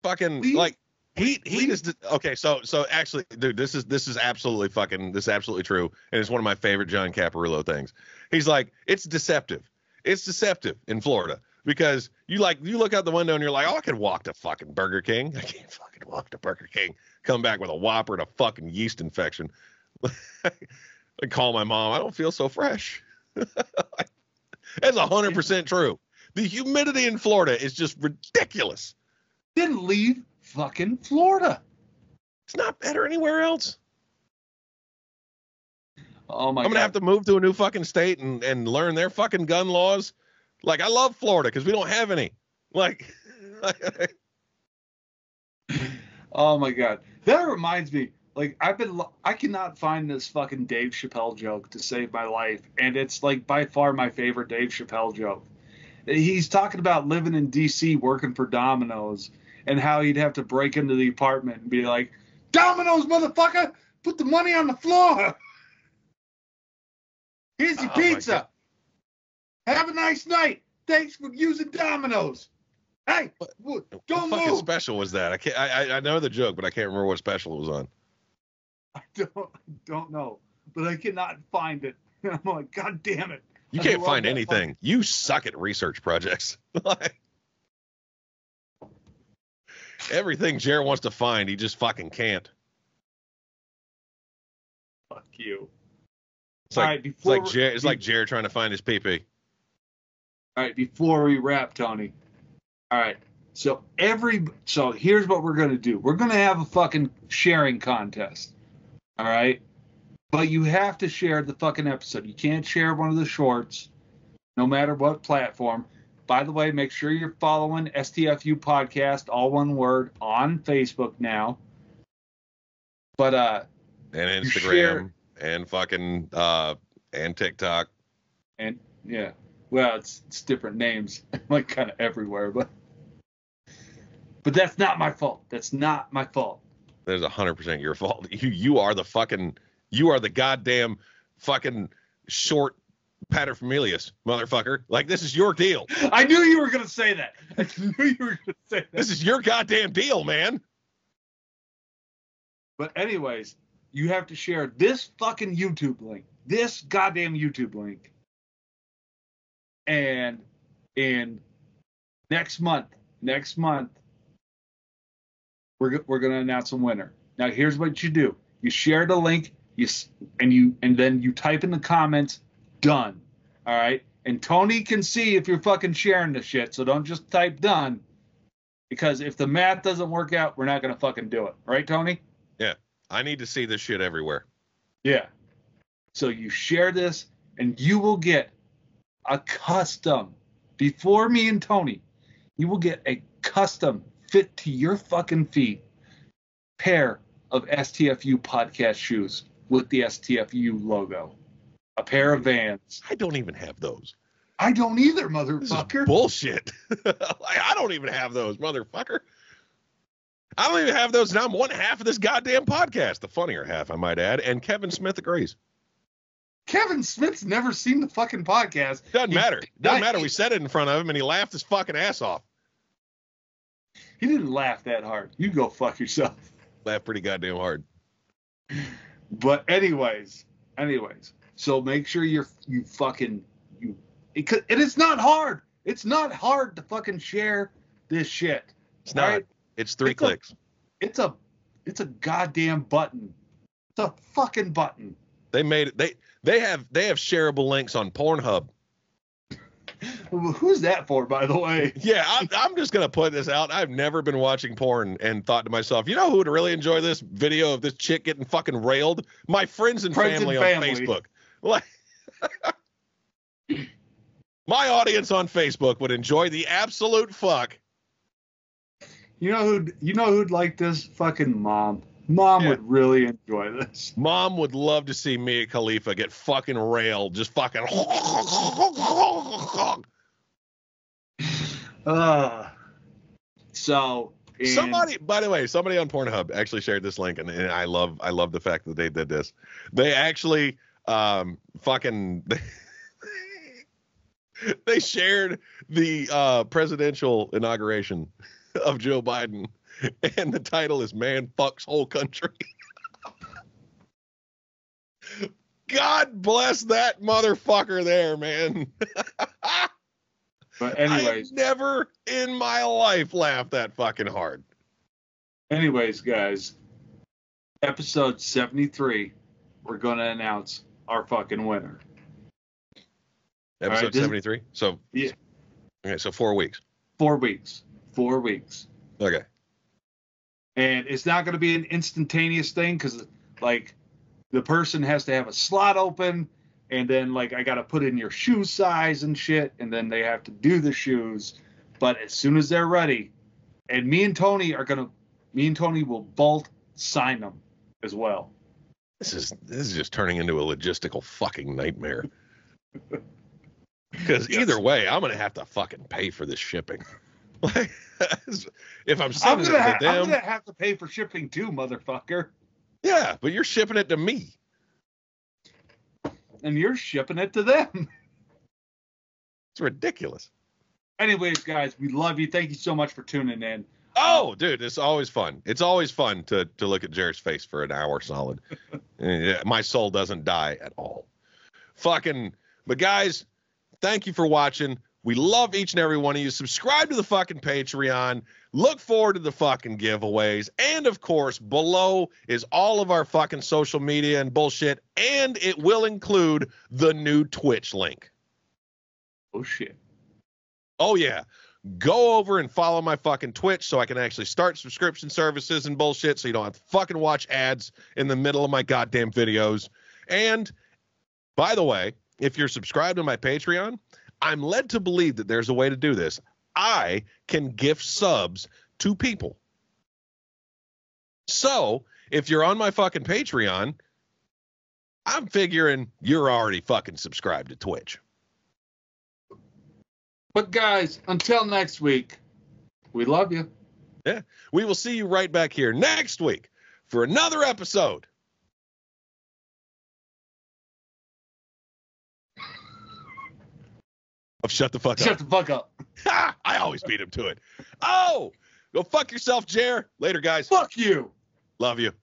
Fucking Leave- like heat. Heat leave- is okay. So so actually, dude, this is this is absolutely fucking this is absolutely true, and it's one of my favorite John Caparulo things. He's like, it's deceptive. It's deceptive in Florida because you like you look out the window and you're like, oh, I could walk to fucking Burger King. I can't fucking walk to Burger King. Come back with a Whopper and a fucking yeast infection. I call my mom. I don't feel so fresh. That's hundred percent true. The humidity in Florida is just ridiculous. Then leave fucking Florida. It's not better anywhere else. Oh my I'm gonna god. have to move to a new fucking state and, and learn their fucking gun laws. Like I love Florida because we don't have any. Like, Oh my god. That reminds me. Like I've been, I cannot find this fucking Dave Chappelle joke to save my life, and it's like by far my favorite Dave Chappelle joke. He's talking about living in D.C. working for Domino's, and how he'd have to break into the apartment and be like, "Domino's, motherfucker, put the money on the floor. Here's your Oh pizza. Have a nice night. Thanks for using Domino's. Hey, w- don't what fucking move. special was that? I can't. I, I I know the joke, but I can't remember what special it was on. I don't don't know, but I cannot find it. I'm like, God damn it! You I can't find anything. You suck at research projects. Like, Everything Jared wants to find, he just fucking can't. Fuck you. It's All like right, it's like Jared, it's like Jared trying to find his pee All right, before we wrap, Tony. All right. So every so here's what we're gonna do. We're gonna have a fucking sharing contest. All right. But you have to share the fucking episode. You can't share one of the shorts, no matter what platform. By the way, make sure you're following STFU podcast, all one word, on Facebook now. But uh and Instagram share- and fucking uh and TikTok. and yeah, well, it's it's different names, like kind of everywhere, but but that's not my fault. That's not my fault. That is hundred percent your fault. You you are the fucking you are the goddamn fucking short paterfamilias, motherfucker. Like this is your deal. I knew you were gonna say that. I knew you were gonna say that. This is your goddamn deal, man. But anyways, you have to share this fucking YouTube link, this goddamn YouTube link, and in next month, next month, we're we're gonna announce a winner. Now here's what you do: you share the link, you and you and then you type in the comments, done. All right, and Tony can see if you're fucking sharing the shit. So don't just type done, because if the math doesn't work out, we're not gonna fucking do it, right, Tony? Yeah. I need to see this shit everywhere. Yeah. So you share this, and you will get a custom. Before me and Tony, you will get a custom fit to your fucking feet pair of STFU podcast shoes with the STFU logo. A pair of Vans. I don't even have those. I don't either, This is motherfucker. bullshit. like, I don't even have those, motherfucker. I don't even have those, and I'm one half of this goddamn podcast. The funnier half, I might add. And Kevin Smith agrees. Kevin Smith's never seen the fucking podcast. Doesn't He- matter. Doesn't I- matter. We said it in front of him, and he laughed his fucking ass off. He didn't laugh that hard. You go fuck yourself. Laughed pretty goddamn hard. But anyways, anyways, so make sure you're you fucking you. It could, and it's not hard. It's not hard to fucking share this shit. It's not. Right? It's three It's a- clicks. It's a it's a goddamn button. It's a fucking button. They made it. They they have they have shareable links on Pornhub. Who's that for, by the way? Yeah, I'm, I'm just gonna put this out. I've never been watching porn and thought to myself, you know who would really enjoy this video of this chick getting fucking railed? My friends and Friends and family, family. on Facebook. Like, my audience on Facebook would enjoy the absolute fuck. You know who you know who'd like this? Fucking mom. Mom Yeah. would really enjoy this. Mom would love to see Mia Khalifa get fucking railed, just fucking. Uh, so and- Somebody, by the way, somebody on Pornhub actually shared this link, and, and I love, I love the fact that they did this. They actually, um, fucking, they shared the uh, presidential inauguration of Joe Biden, and the title is "Man Fucks Whole Country." God bless that motherfucker there, man. But anyways, I've never in my life laughed that fucking hard. anyways, guys, episode 73, we're going to announce our fucking winner. Episode this- 73. So Yeah. Okay, so four weeks. Four weeks. Four weeks. Okay. and it's not going to be an instantaneous thing because like the person has to have a slot open and then like i got to put in your shoe size and shit and then they have to do the shoes but as soon as they're ready and me and tony are going to me and tony will both sign them as well This is this is just turning into a logistical fucking nightmare. Because Yes. either way, I'm gonna have to fucking pay for this shipping. Like, if I'm I'm sending gonna, it to I'm gonna have to pay for shipping too motherfucker yeah, but you're shipping it to me. and you're shipping it to them It's ridiculous. anyways guys we love you thank you so much for tuning in Oh, dude, it's always fun. It's always fun to to look at Jared's face for an hour solid. My soul doesn't die at all. Fucking, but guys, thank you for watching. We love each and every one of you. Subscribe to the fucking Patreon. Look forward to the fucking giveaways. And of course, below is all of our fucking social media and bullshit. And it will include the new Twitch link. oh shit Oh yeah. Go over and follow my fucking Twitch so I can actually start subscription services and bullshit so you don't have to fucking watch ads in the middle of my goddamn videos. And by the way, if you're subscribed to my Patreon, I'm led to believe that there's a way to do this. I can gift subs to people. So, if you're on my fucking Patreon, I'm figuring you're already fucking subscribed to Twitch. But guys, until next week, we love you. Yeah. We will see you right back here next week for another episode. Of Shut the Fuck Shut Up. Shut the fuck up. Ha! I always beat him to it. Oh, go fuck yourself, Jer. Later, guys. Fuck you. Love you.